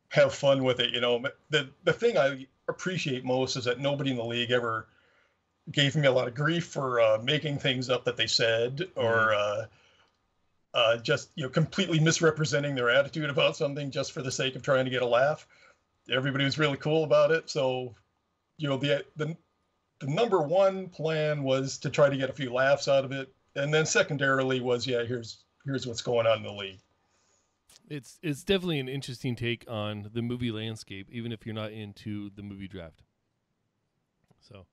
have fun with it. You know, the the thing I appreciate most is that nobody in the league ever gave me a lot of grief for uh, making things up that they said or. Uh, uh, just you know, completely misrepresenting their attitude about something just for the sake of trying to get a laugh everybody was really cool about it. So, you know, the the the number one plan was to try to get a few laughs out of it, and then secondarily was, yeah, here's here's what's going on in the league. It's it's definitely an interesting take on the movie landscape, even if you're not into the movie draft. So,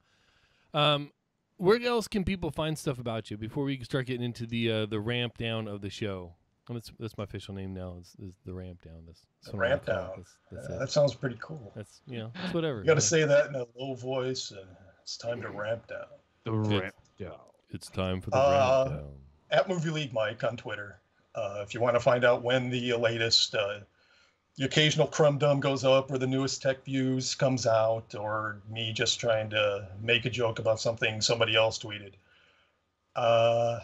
um, where else can people find stuff about you before we start getting into the uh, the ramp down of the show? And That's that's my official name now. Is, is the ramp down? That's, that's The ramp gonna it. down. That's, that's Yeah, it. that sounds pretty cool. That's you know, it's whatever. You got to say that in a low voice, and it's time to ramp down. The ramp down. It's time for the Uh, ramp down. At Movie League Mike on Twitter. Uh, if you want to find out when the latest, uh, the occasional crumb dum goes up, or the newest tech views comes out, or me just trying to make a joke about something somebody else tweeted. Uh,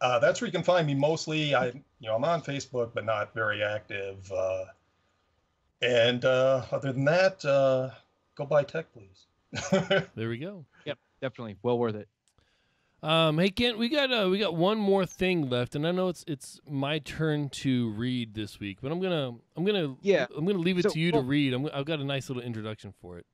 uh, that's where you can find me mostly. I, you know, I'm on Facebook, but not very active. Uh, and uh, other than that, uh, go buy tech, please. <laughs> There we go. Yep, definitely well worth it. Um, hey Kent, we got uh, we got one more thing left, and I know it's it's my turn to read this week, but I'm gonna I'm gonna Yeah. I'm gonna leave it So, to you to read. I'm, I've got a nice little introduction for it.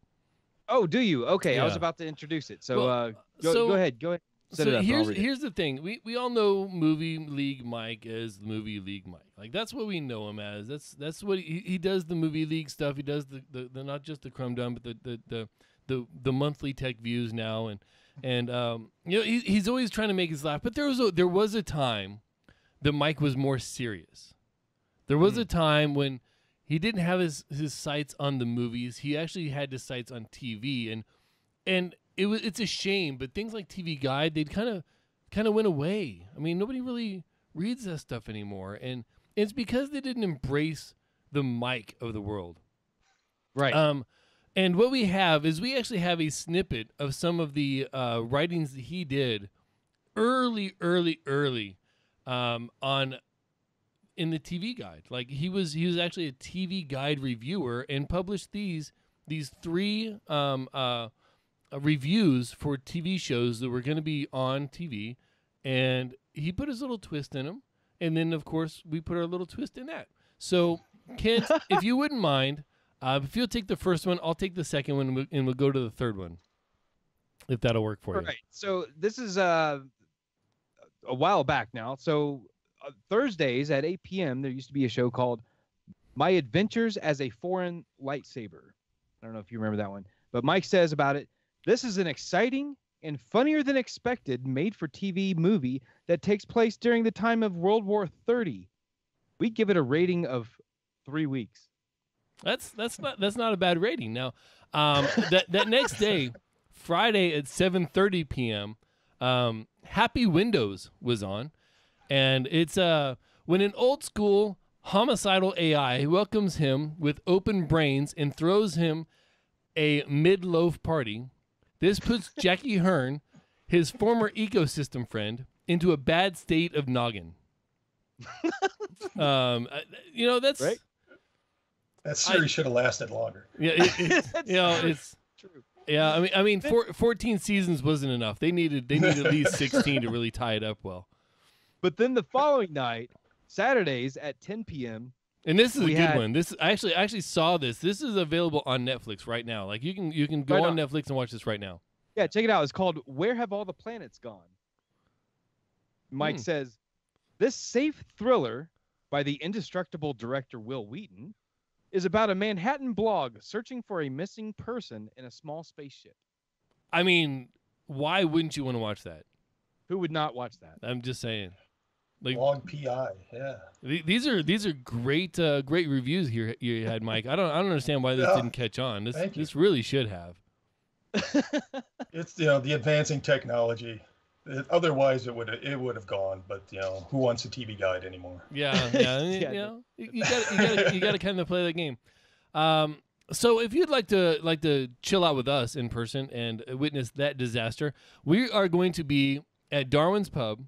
Oh, do you? Okay, I was about to introduce it. So Well, uh, go, so- go ahead. Go ahead. Set so here's here's the thing. We we all know movie league Mike as the movie league Mike. Like that's what we know him as. That's that's what he, he does the movie league stuff. He does the, the, the not just the crumb down, but the the, the the the monthly tech views now and and um you know he, he's always trying to make us laugh. But there was a, there was a time that Mike was more serious. There was a time when he didn't have his his sights on the movies. He actually had his sights on TV and and it was it's a shame, but things like TV Guide they'd kind of kind of went away. I mean, nobody really reads that stuff anymore, and it's because they didn't embrace the mic of the world. right. Um, and what we have is we actually have a snippet of some of the uh, writings that he did early, early, early um, on in the TV guide. Like he was he was actually a TV guide reviewer and published these these three um, uh, uh, reviews for TV shows that were going to be on TV, and he put his little twist in them. And then, of course, we put our little twist in that. So, Kent, <laughs> if you wouldn't mind, uh, if you'll take the first one, I'll take the second one, and we'll, and we'll go to the third one, if that'll work for All you. right. So this is uh, a while back now. So uh, Thursdays at 8 p.m. there used to be a show called My Adventures as a Foreign Lightsaber. I don't know if you remember that one, but Mike says about it. This is an exciting and funnier than expected made-for-TV movie that takes place during the time of World War 30. We give it a rating of three weeks. That's that's not that's not a bad rating. Now, um, <laughs> that that next day, Friday at 7:30 p.m., um, Happy Windows was on, and it's uh when an old school homicidal AI welcomes him with open brains and throws him a mid loaf party. This puts Jackie Hearn, his former ecosystem friend, into a bad state of noggin. <laughs> um, uh, you know that's Right. That series should have lasted longer. yeah, it, it, <laughs> you know true. it's True. yeah. I mean, I mean, four, fourteen seasons wasn't enough. They needed they needed at least <laughs> sixteen to really tie it up well. But then the following night, Saturdays at 10 p.m. And this is We a good had- one. This I actually I actually saw this. This is available on Netflix right now. Like you can you can go Right on on. Netflix and watch this right now. Yeah, check it out. It's called Where Have All the Planets Gone? Mike Hmm. says, This safe thriller by the indestructible director Wil Wheaton is about a Manhattan blog searching for a missing person in a small spaceship. I mean, why wouldn't you want to watch that? Who would not watch that? I'm just saying. Like Log PI, yeah. th- these are these are great uh, great reviews here you had, Mike. I don't I don't understand why this Yeah. didn't catch on. This Thank you. this really should have. <laughs> It's you know the advancing technology. It, otherwise, it would it would have gone. But you know, who wants a TV guide anymore? Yeah, yeah, <laughs> Yeah, you no. know, you you got you got you got to kind of play that game. Um, so if you'd like to like to chill out with us in person and witness that disaster, we are going to be at Darwin's Pub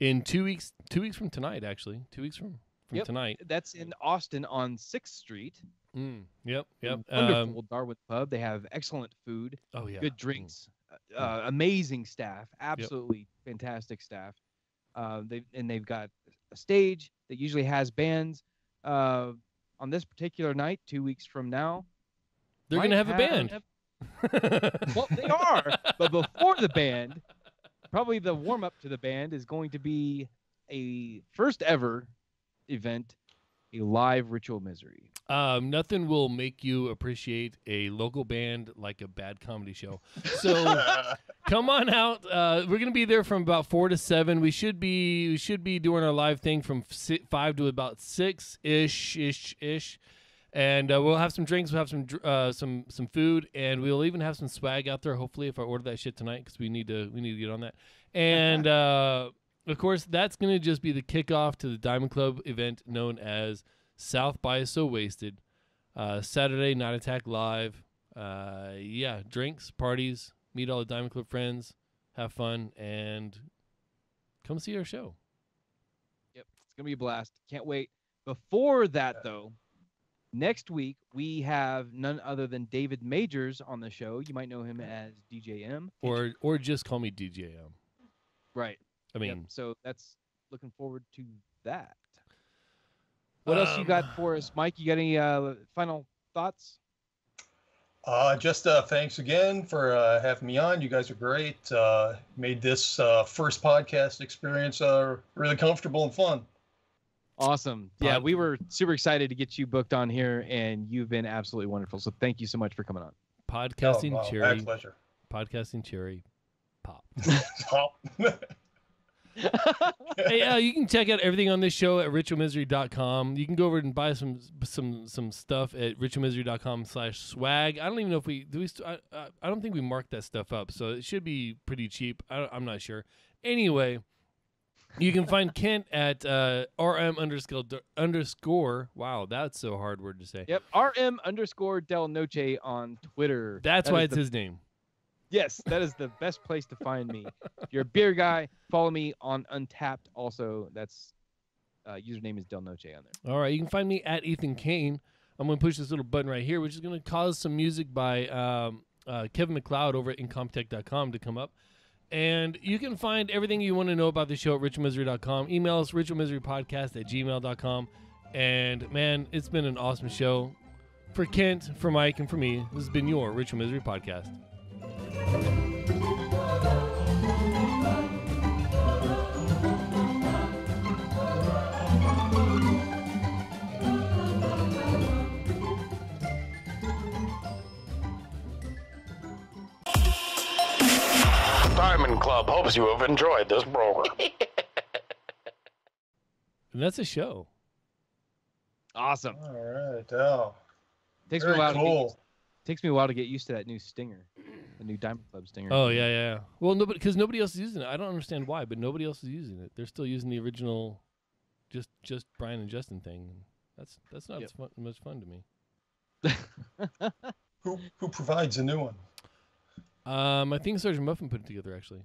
in two weeks. Two weeks from tonight, actually. Two weeks from from Yep. tonight. That's in Austin on 6th Street. Mm, yep, yep. Wonderful Um, Darwin Pub. They have excellent food. oh yeah. good drinks, uh, uh, amazing staff, absolutely fantastic staff. Uh, they and they've got a stage that usually has bands. Uh, on this particular night, two weeks from now, They're gonna have a band. <laughs> well, they are, but before the band, probably the warm up to the band is going to be a first ever event a live ritual misery? Um, nothing will make you appreciate a local band like a bad comedy show. So <laughs> come on out. Uh, we're gonna be there from about four to seven. We should be we should be doing our live thing from si- five to about six ish ish ish, and uh, we'll have some drinks. We'll have some uh, some some food, and we'll even have some swag out there. Hopefully, if I order that shit tonight, because we need to we need to get on that. And <laughs> uh, of course, that's gonna just be the kickoff to the Diamond Club event known as South by So Wasted. Uh, Saturday Night Attack Live. Uh, yeah, drinks, parties, meet all the Diamond Club friends, have fun, and come see our show. Yep, it's gonna be a blast. Can't wait. Before that, though, next week we have none other than David Majors on the show. You might know him as DJM. Or or just call me DJM. Right. I Yep, mean, so that's looking forward to that. What else you got Um, for us, Mike? You got any uh, final thoughts? Uh, just uh, thanks again for uh, having me on. You guys are great. Uh, made this uh, first podcast experience uh, really comfortable and fun. Awesome. Yeah, we were super excited to get you booked on here, and you've been absolutely wonderful. So thank you so much for coming on. podcasting Oh, wow, my cherry, pleasure. podcasting cherry, pop. <laughs> Top. <laughs> hey, uh, you can check out everything on this show at ritualmisery.com. You can go over and buy some some some stuff at ritualmisery.com slash swag. I don't even know if we do we. St- I, I, I don't think we marked that stuff up, so it should be pretty cheap. I, I'm not sure. Anyway, you can find Kent at uh, rm underscore underscore. Wow, that's so hard word to say. Yep. RM underscore Del Noche on Twitter. That's That why it's the his name. Yes, that is the best place to find me. if you're a beer guy, follow me on Untappd. Also, that's uh, username is Del Noche on there. All right, you can find me at Ethan Kane. I'm going to push this little button right here, which is going to cause some music by um, uh, Kevin MacLeod over at Incompetech.com to come up. And you can find everything you want to know about the show at ritualmisery.com. Email us ritualmiserypodcast at gmail.com. And man, it's been an awesome show. For Kent, for Mike, and for me, this has been your Ritual Misery Podcast. Club hopes you have enjoyed this program. <laughs> And that's a show. Awesome. All right. Oh, Takes me a very while. To get, cool. takes me a while to get used to that new stinger, the new Diamond Club stinger. Oh, yeah, yeah. Well, nobody, because nobody else is using it. I don't understand why, but nobody else is using it. They're still using the original, just just Brian and Justin thing. That's that's not Yep. as fun, much fun to me. <laughs> Who who provides a new one? Um, I think Sergeant Muffin put it together actually.